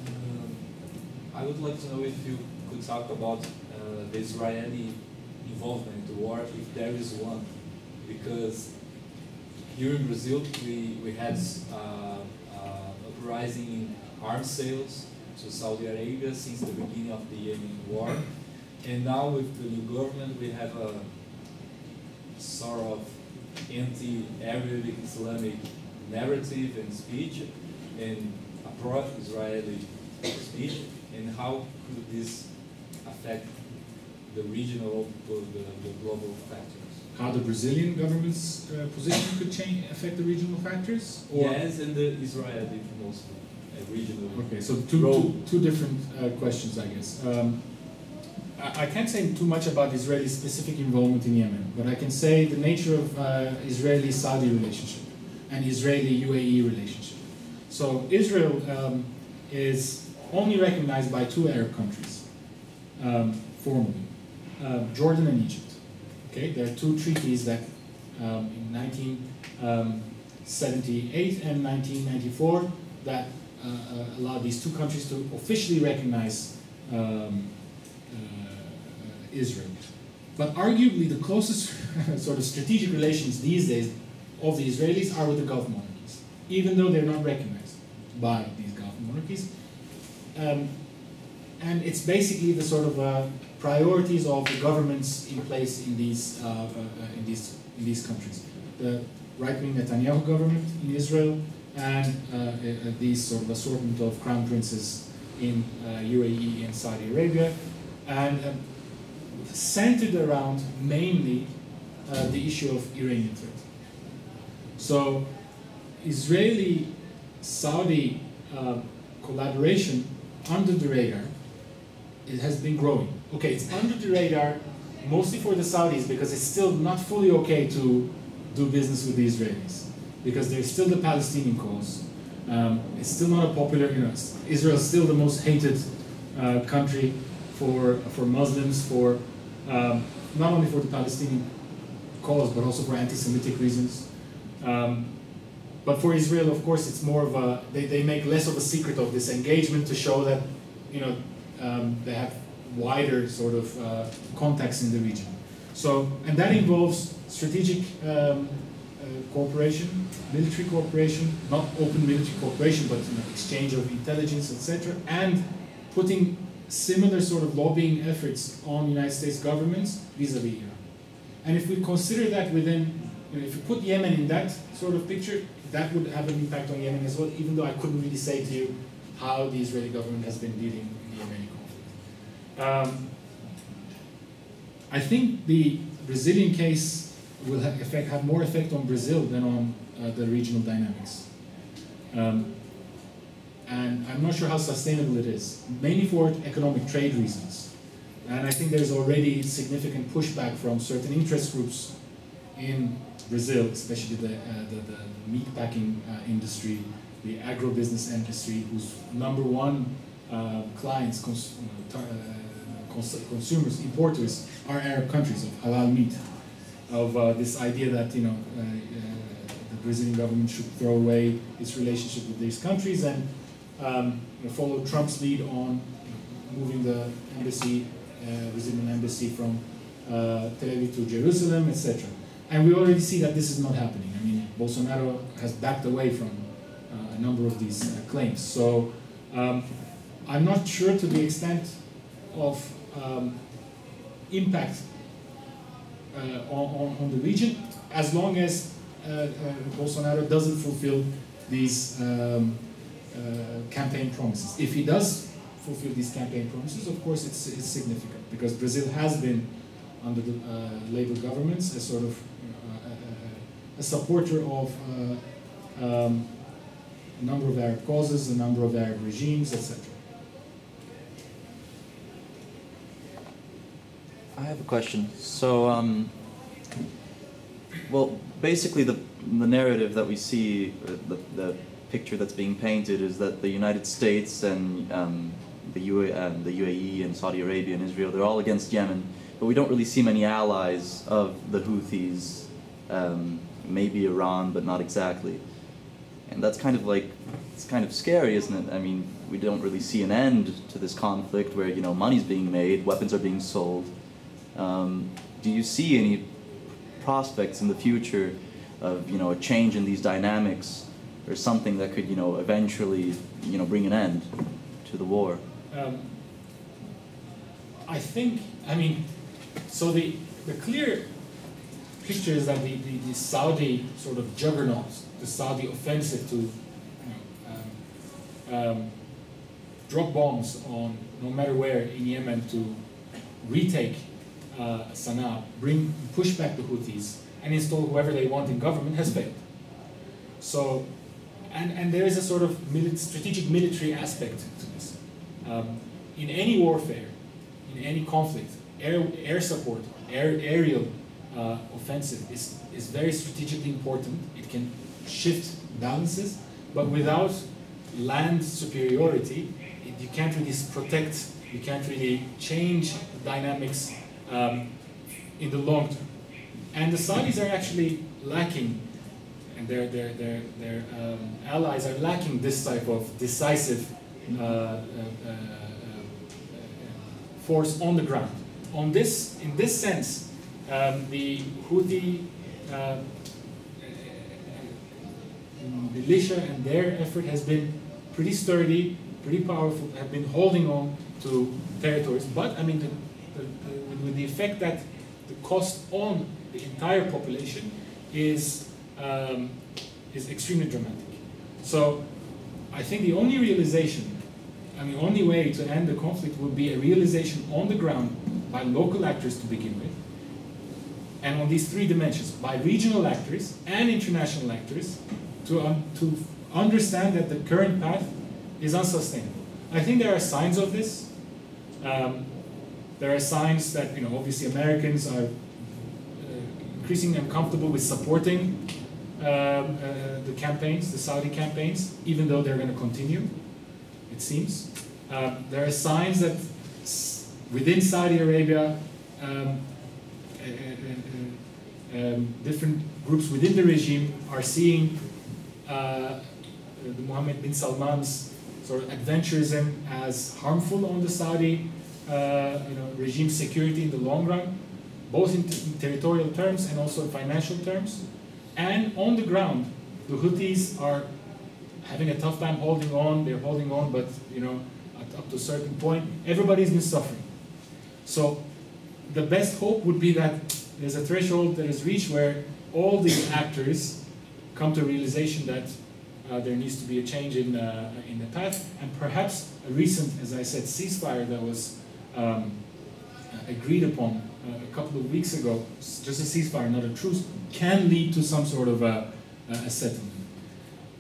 Um, I would like to know if you could talk about the Israeli involvement in the war, if there is one. Because here in Brazil, we, we had uh, uh, uprising in arms sales to Saudi Arabia since the beginning of the Yemen war. And now with the new government, we have a sort of anti-Arabic Islamic narrative and speech and a pro-Israeli speech. And how could this affect the regional or the, the global factors. How the Brazilian government's uh, position could change, affect the regional factors? Or? Yes, and the Israeli mostly, regional. Okay, so two, two, two different uh, questions, I guess. Um, I, I, can't say too much about Israeli specific involvement in Yemen, but I can say the nature of uh, Israeli-Saudi relationship and Israeli-UAE relationship. So Israel um, is only recognized by two Arab countries um, formally uh, Jordan and Egypt. Okay, there are two treaties that um, in 1978 um, and 1994 that allow these two countries to officially recognize um, uh, Israel. but arguably the closest sort of strategic relations these days of the Israelis are with the Gulf monarchies, even though they're not recognized by these Gulf monarchies. Um, and it's basically the sort of uh, priorities of the governments in place in these, uh, uh, in these, in these countries. The right-wing Netanyahu government in Israel and uh, uh, these sort of assortment of crown princes in UAE uh, and Saudi Arabia, and um, centered around mainly the issue of Iranian threat. So Israeli-Saudi collaboration under the radar it has been growing. Okay, it's under the radar mostly for the Saudis because it's still not fully okay to do business with the Israelis because there's still the Palestinian cause. Um, it's still not a popular, you know, Israel is still the most hated uh, country for, for Muslims, for um, not only for the Palestinian cause, but also for anti-Semitic reasons. Um, but for Israel, of course, it's more of a, they, they make less of a secret of this engagement to show that, you know, um, they have wider sort of uh, contacts in the region. So, and that involves strategic um, uh, cooperation, military cooperation, not open military cooperation, but you know, exchange of intelligence, etc., and putting similar sort of lobbying efforts on United States governments vis-a-vis Iran. And if we consider that within, you know, if you put Yemen in that sort of picture, that would have an impact on Yemen as well, even though I couldn't really say to you how the Israeli government has been dealing with the yemeni um, I think the Brazilian case will have, effect, have more effect on Brazil than on the regional dynamics. Um, and I'm not sure how sustainable it is, mainly for economic trade reasons. And I think there's already significant pushback from certain interest groups in Brazil, especially the, uh, the, the, meat packing uh, industry, the agribusiness industry, whose number one uh, clients, cons uh, cons consumers, importers, are Arab countries of halal meat, of uh, this idea that you know uh, uh, Brazilian government should throw away its relationship with these countries and um, you know, follow Trump's lead on moving the embassy, uh, Brazilian embassy from uh, Tel Aviv to Jerusalem, etc. And we already see that this is not happening. I mean, Bolsonaro has backed away from uh, a number of these claims. So um, I'm not sure to the extent of um, impact uh, on, on, the region as long as uh, uh, Bolsonaro doesn't fulfill these um, campaign promises. If he does fulfill these campaign promises, of course it's, it's significant because Brazil has been under the uh, Labour governments a sort of uh, a, a, supporter of uh, um, a number of Arab causes, a number of Arab regimes, etc. I have a question. So, um, well, basically the, the narrative that we see, uh, the, the picture that's being painted is that the United States and um, the, UA, uh, the UAE and Saudi Arabia and Israel, they're all against Yemen, but we don't really see many allies of the Houthis, um, maybe Iran, but not exactly. And that's kind of like, it's kind of scary, isn't it? I mean, we don't really see an end to this conflict where, you know, money's being made, weapons are being sold, um, do you see any prospects in the future of you know a change in these dynamics or something that could you know eventually you know bring an end to the war? Um, I think I mean so the the clear picture is that the, the, the Saudi sort of juggernaut, the Saudi offensive to um, um, drop bombs on no matter where in Yemen to retake uh, Sana'a, bring, push back the Houthis, and install whoever they want in government has failed. So, and, and there is a sort of mili strategic military aspect to this. Um, in any warfare, in any conflict, air, air support, air, aerial uh, offensive is, is very strategically important. It can shift balances, but without land superiority, it, you can't really protect, you can't really change dynamics um, in the long term. And the Saudis are actually lacking, and their, their, their, their um, allies are lacking this type of decisive uh, uh, uh, uh force on the ground. on this, in this sense, um, the Houthi uh, militia and their effort has been pretty sturdy, pretty powerful, have been holding on to territories. But I mean, the, the, the, with the effect that the cost on the entire population is um, is extremely dramatic. So I think the only realization, and the only way to end the conflict would be a realization on the ground by local actors to begin with, and on these three dimensions, by regional actors and international actors, to, um, to understand that the current path is unsustainable. I think there are signs of this. Um, there are signs that, you know, obviously Americans are uh, increasingly uncomfortable with supporting um, uh, the campaigns, the Saudi campaigns, even though they're going to continue, it seems. Um, there are signs that within Saudi Arabia, um, uh, uh, uh, um, different groups within the regime are seeing uh, Mohammed bin Salman's sort of adventurism as harmful on the Saudi uh, you know, regime security in the long run, both in, in territorial terms and also in financial terms. And on the ground, the Houthis are having a tough time holding on. They're holding on, but you know, up to a certain point, everybody's been suffering. So the best hope would be that there's a threshold that is reached where all these actors come to a realization that uh, there needs to be a change in, uh, in the path, and perhaps a recent, as I said, ceasefire that was um, agreed upon uh, a couple of weeks ago, just a ceasefire, not a truce, can lead to some sort of a, a settlement.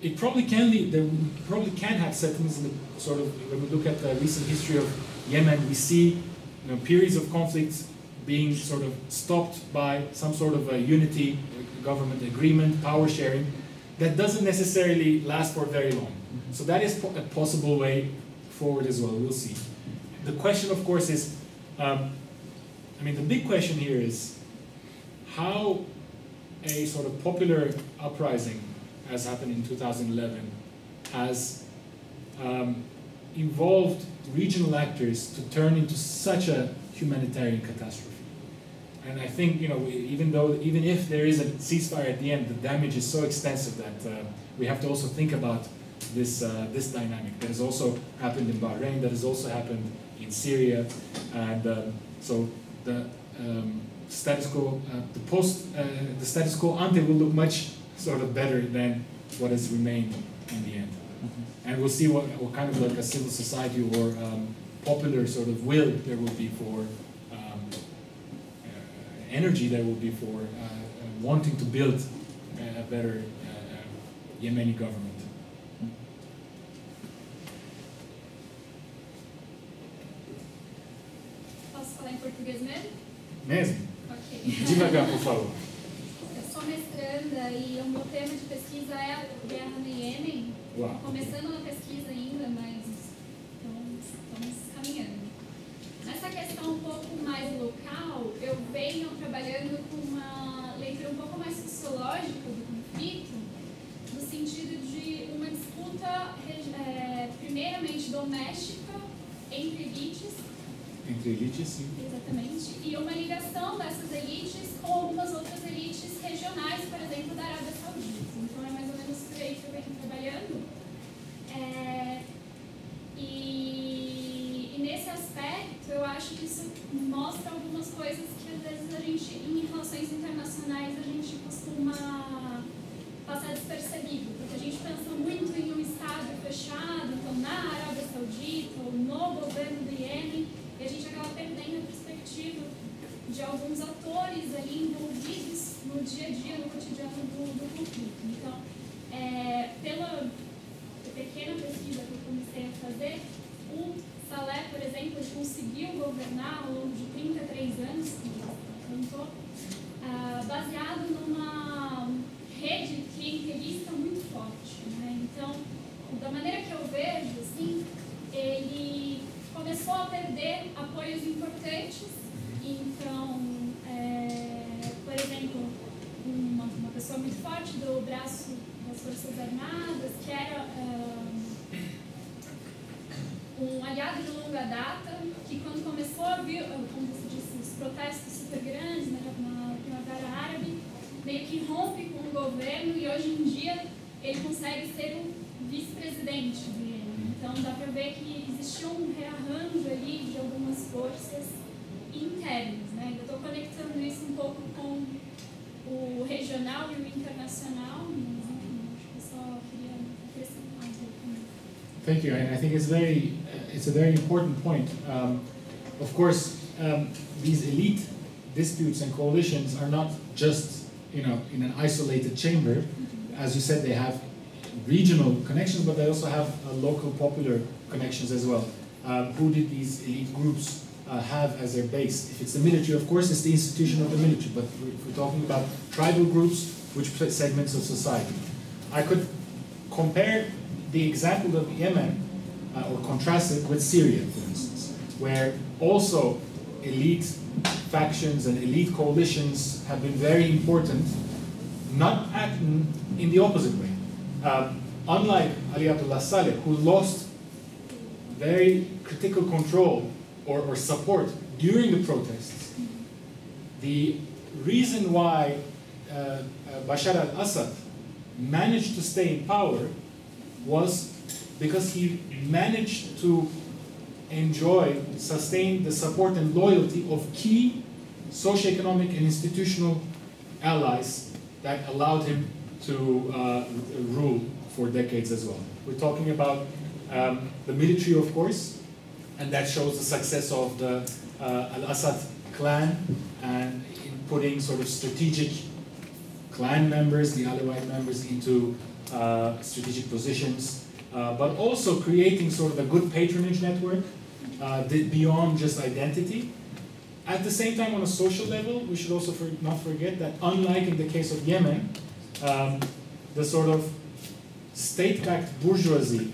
It probably can lead, there probably can have settlements in the sort of, when we look at the recent history of Yemen, we see you know, periods of conflicts being sort of stopped by some sort of a unity, government agreement, power sharing, that doesn't necessarily last for very long. So that is a possible way forward as well, we'll see. The question, of course, is, um, I mean, the big question here is how a sort of popular uprising, as happened in 2011, has um, involved regional actors to turn into such a humanitarian catastrophe. And I think, you know, even though, even if there is a ceasefire at the end, the damage is so extensive that uh, we have to also think about this, uh, this dynamic that has also happened in Bahrain, that has also happened in Syria, and um, so the um, status quo, uh, the post, uh, the status quo ante will look much sort of better than what has remained in the end. Mm-hmm. And we'll see what, what kind of like a civil society or um, popular sort of will there will be for energy there will be for uh, uh, wanting to build a better uh, Yemeni government. Mesmo? Ok. Devagar, por favor. Eu sou mestranda e o meu tema de pesquisa é a guerra no Iêmen. Uau. Começando na pesquisa ainda, mas estamos, estamos caminhando. Nessa questão um pouco mais local, eu venho trabalhando com uma leitura um pouco mais sociológica do conflito, no sentido de uma disputa, é, primeiramente doméstica, entre elites. Entre elites, sim. Exatamente. E uma ligação dessas elites com algumas outras elites regionais, por exemplo, da Arábia Saudita. Então é mais ou menos por aí que eu venho trabalhando. É, e e nesse aspecto, eu acho que isso mostra algumas coisas que às vezes a gente, em relações internacionais, a gente costuma passar despercebido, porque a gente pensa muito em um Estado fechado, então na Arábia Saudita ou no governo do Iêmen, e a gente acaba perdendo a perspectiva de alguns atores ali envolvidos no dia a dia, no cotidiano do, do conflito. Então, é, pela pequena pesquisa que eu comecei a fazer, o Salé, por exemplo, conseguiu governar ao longo de 33 anos, uh, baseado numa rede clientelista muito forte. Né? Então, da maneira que eu vejo, assim, ele começou a perder apoios importantes. Então, é, por exemplo, uma, uma, pessoa muito forte do braço das Forças Armadas, que era. Uh, um aliado de longa data, que quando começou a vir, como você disse, os protestos super grandes na, na Primavera Árabe, meio que rompe com o governo e hoje em dia ele consegue ser o vice-presidente. Então dá para ver que um rearranjo ali de algumas forças internas. Né? Eu estou conectando isso um pouco com o regional e o internacional, um. Thank you, and I think it's very, it's a very important point. Um, of course, um, these elite disputes and coalitions are not just, you know, in an isolated chamber. As you said, they have regional connections, but they also have uh, local popular connections as well. Um, who did these elite groups uh, have as their base? If it's the military, of course, it's the institution of the military, but if we're talking about tribal groups, which segments of society? I could compare the example of Yemen, uh, or contrast it with Syria, for instance, where also elite factions and elite coalitions have been very important, not acting in the opposite way. Um, unlike Ali Abdullah Saleh, who lost very critical control or, or support during the protests, the reason why uh, uh, Bashar al-Assad managed to stay in power was because he managed to enjoy, sustain the support and loyalty of key socioeconomic and institutional allies that allowed him to uh, rule for decades as well. We're talking about um, the military, of course, and that shows the success of the uh, Al-Assad clan and in putting sort of strategic clan members, the Alawite members, into uh, strategic positions, uh, but also creating sort of a good patronage network uh, beyond just identity. At the same time, on a social level, we should also for, not forget that unlike in the case of Yemen, um, the sort of state-backed bourgeoisie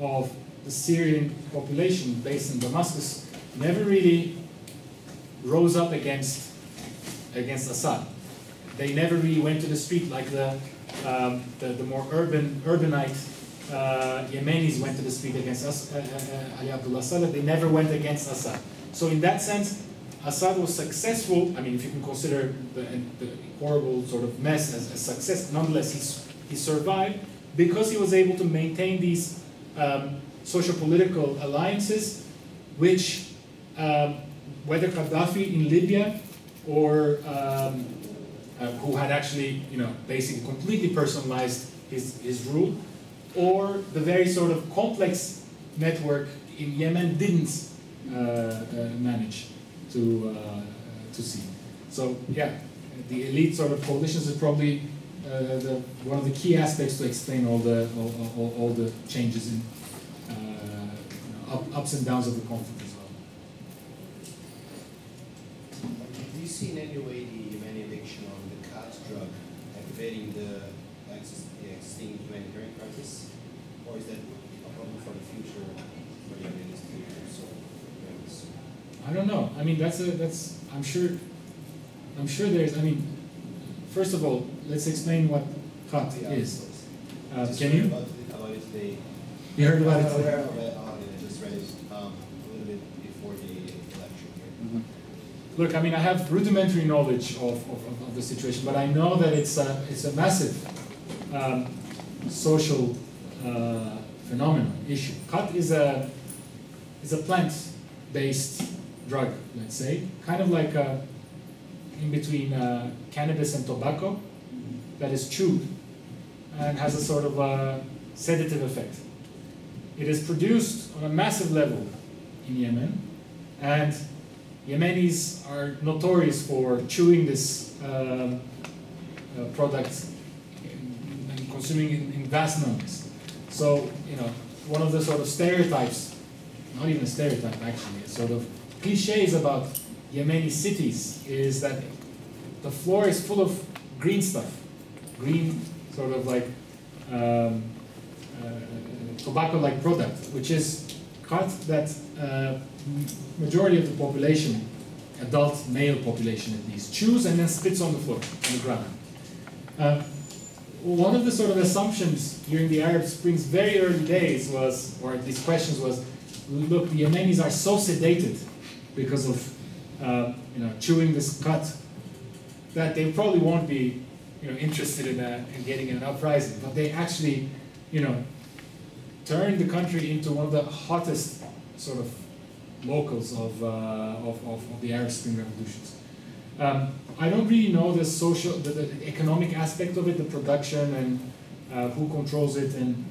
of the Syrian population based in Damascus never really rose up against, against Assad. They never really went to the street like the, um, the, the, more urban, urbanite uh, Yemenis went to the street against As uh, uh, Ali Abdullah Saleh. They never went against Assad. So in that sense, Assad was successful. I mean, if you can consider the, the horrible sort of mess as a success, nonetheless, he's, he survived because he was able to maintain these um, social political alliances, which, um, whether Gaddafi in Libya or um, uh, who had actually, you know, basically completely personalized his, his rule, or the very sort of complex network in Yemen didn't uh, uh, manage to, uh, to see. So yeah, the elite sort of coalitions is probably uh, the, one of the key aspects to explain all the, all, all, all the changes in uh, you know, up, ups and downs of the conflict as well. Do you see in any way the Yemeni addiction on the khat drug activating the existing humanitarian crisis? Or is that a problem for the future for the Yemenis to solve? I don't know. I mean, that's a, that's, I'm sure, I'm sure there's, I mean, first of all, let's explain what Khat Yeah, is. Uh, just can you? About it, about it today. You heard about it I today? about it, I just read it um, a little bit before the election here. Look, I mean, I have rudimentary knowledge of, of, of- of the situation, but I know that it's a, it's a massive um, social uh, phenomenon, issue. Khat is a, is a plant-based drug, let's say, kind of like a, in between uh, cannabis and tobacco that is chewed and has a sort of a sedative effect. It is produced on a massive level in Yemen, and Yemenis are notorious for chewing this um, uh, product and consuming it in vast numbers. So, you know, one of the sort of stereotypes, not even a stereotype actually, a sort of cliches about Yemeni cities is that the floor is full of green stuff, green sort of like um, uh, tobacco-like product, which is khat that uh, majority of the population, adult male population at least, chews and then spits on the floor, on the ground. Uh, one of the sort of assumptions during the Arab Spring's very early days was, or least questions was, look, the Yemenis are so sedated because of uh, you know, chewing this khat, that they probably won't be, you know, interested in, uh, in getting an uprising, but they actually, you know, turned the country into one of the hottest sort of locals of, uh, of, of, of the Arab Spring revolutions. Um, I don't really know the social, the, the economic aspect of it, the production and uh, who controls it and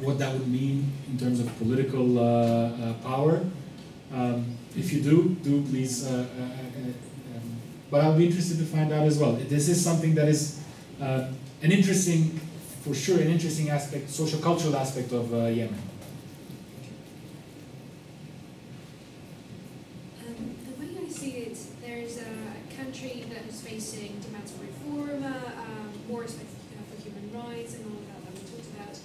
what that would mean in terms of political uh, uh, power. Um, if you do, do please. Uh, uh, uh, but I'll be interested to find out as well. This is something that is an interesting, for sure, an interesting aspect, social cultural aspect of Yemen. Um, the way I see it, there's a country that is facing demands for reform, um, more respect for human rights, and all of that that we talked about,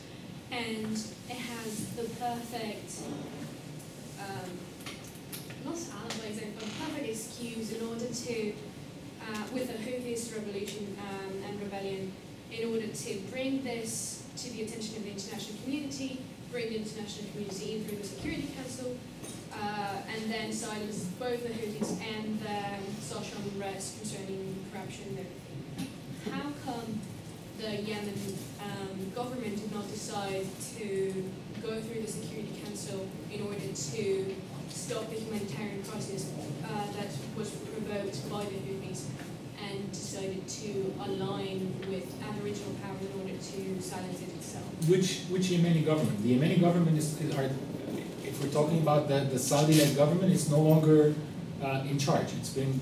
and it has the perfect, um, not alibis, but perfect excuse in order to, uh, with the Houthis revolution um, and rebellion, in order to bring this to the attention of the international community, bring the international community in through the Security Council, uh, and then silence both the Houthis and the social unrest concerning corruption and everything. How come the Yemen um, government did not decide to go through the Security Council in order to stop the humanitarian crisis uh, that was provoked by the Houthis and decided to align with Aboriginal power in itself? Which which Yemeni government? The Yemeni government is, is are if we're talking about the, the Saudi-led government, it's no longer uh, in charge. It's been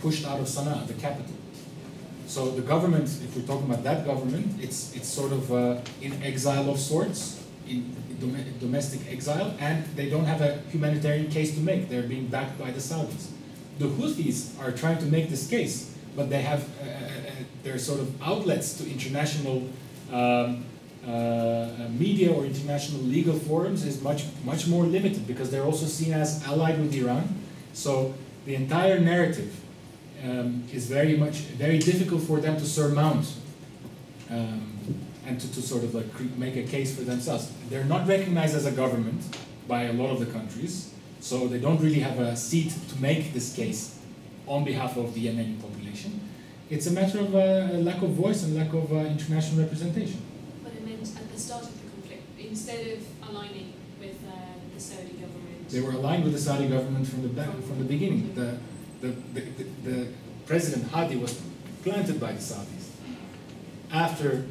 pushed out of Sana'a, the capital. So the government, if we're talking about that government, it's, it's sort of uh, in exile of sorts, in dom domestic exile, and they don't have a humanitarian case to make. They're being backed by the Saudis. The Houthis are trying to make this case, but they have uh, uh, uh their sort of outlets to international um, uh, uh, media or international legal forums is much much more limited because they're also seen as allied with Iran. So the entire narrative um, is very much very difficult for them to surmount um, and to, to sort of like make a case for themselves. They're not recognized as a government by a lot of the countries, so they don't really have a seat to make this case on behalf of the Yemeni population. It's a matter of uh, lack of voice and lack of uh, international representation But it meant at the start of the conflict, instead of aligning with uh, the Saudi government? They were aligned with the Saudi government from the back, from the beginning. The, the, the, the, the President Hadi was planted by the Saudis. After,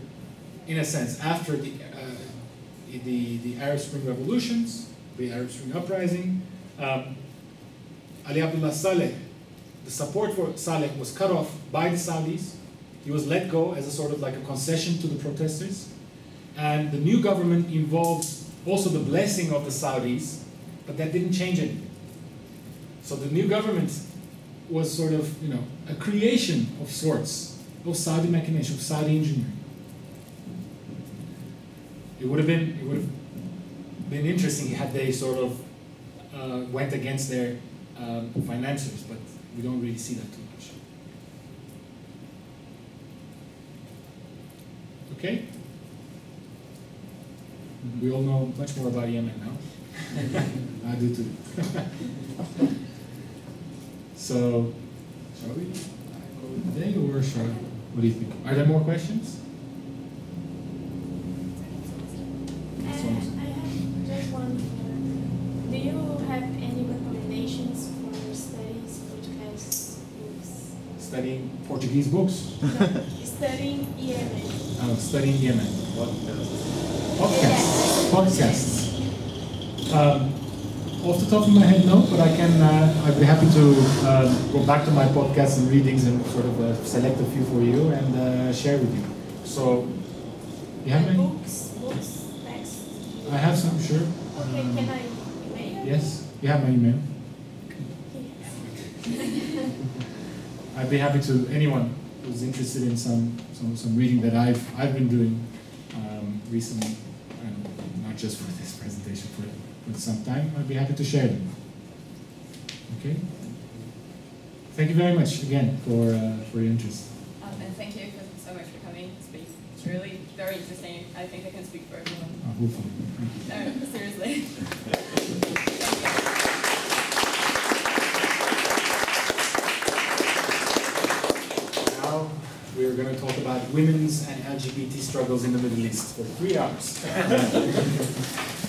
in a sense, after the, uh, the, the Arab Spring revolutions, the Arab Spring uprising, um, Ali Abdullah Saleh, the support for Saleh was cut off by the Saudis. He was let go as a sort of like a concession to the protesters. And the new government involved also the blessing of the Saudis, but that didn't change anything. So the new government was sort of, you know, a creation of sorts of Saudi machination, of Saudi engineering. It would have been, it would have been interesting had they sort of uh, went against their um, financiers, but we don't really see that too much. Okay? We all know much more about Yemen now. I do too. so, shall we call it a day or shall we? What do you think? Are there more questions? Uh, I have just one. Do you have Studying Portuguese books? No, studying Yemen. Oh, studying Yemen. What? Podcasts. Podcasts. Um, off the top of my head, no, but I can. Uh, I'd be happy to uh, go back to my podcasts and readings and sort of uh, select a few for you and uh, share with you. So, you have any? Books, books, text. I have some, sure. Okay, um, can I email? Yes, you have my email. I'd be happy to anyone who's interested in some some, some reading that I've I've been doing um, recently not just for this presentation, for, for some time, I'd be happy to share them. Okay? Thank you very much again for, uh, for your interest. Um, and thank you for, so much for coming to speak. It's really very interesting. I think I can speak for everyone. Uh, hopefully. No, seriously. we are going to talk about women's and LGBT struggles in the Middle East for three hours.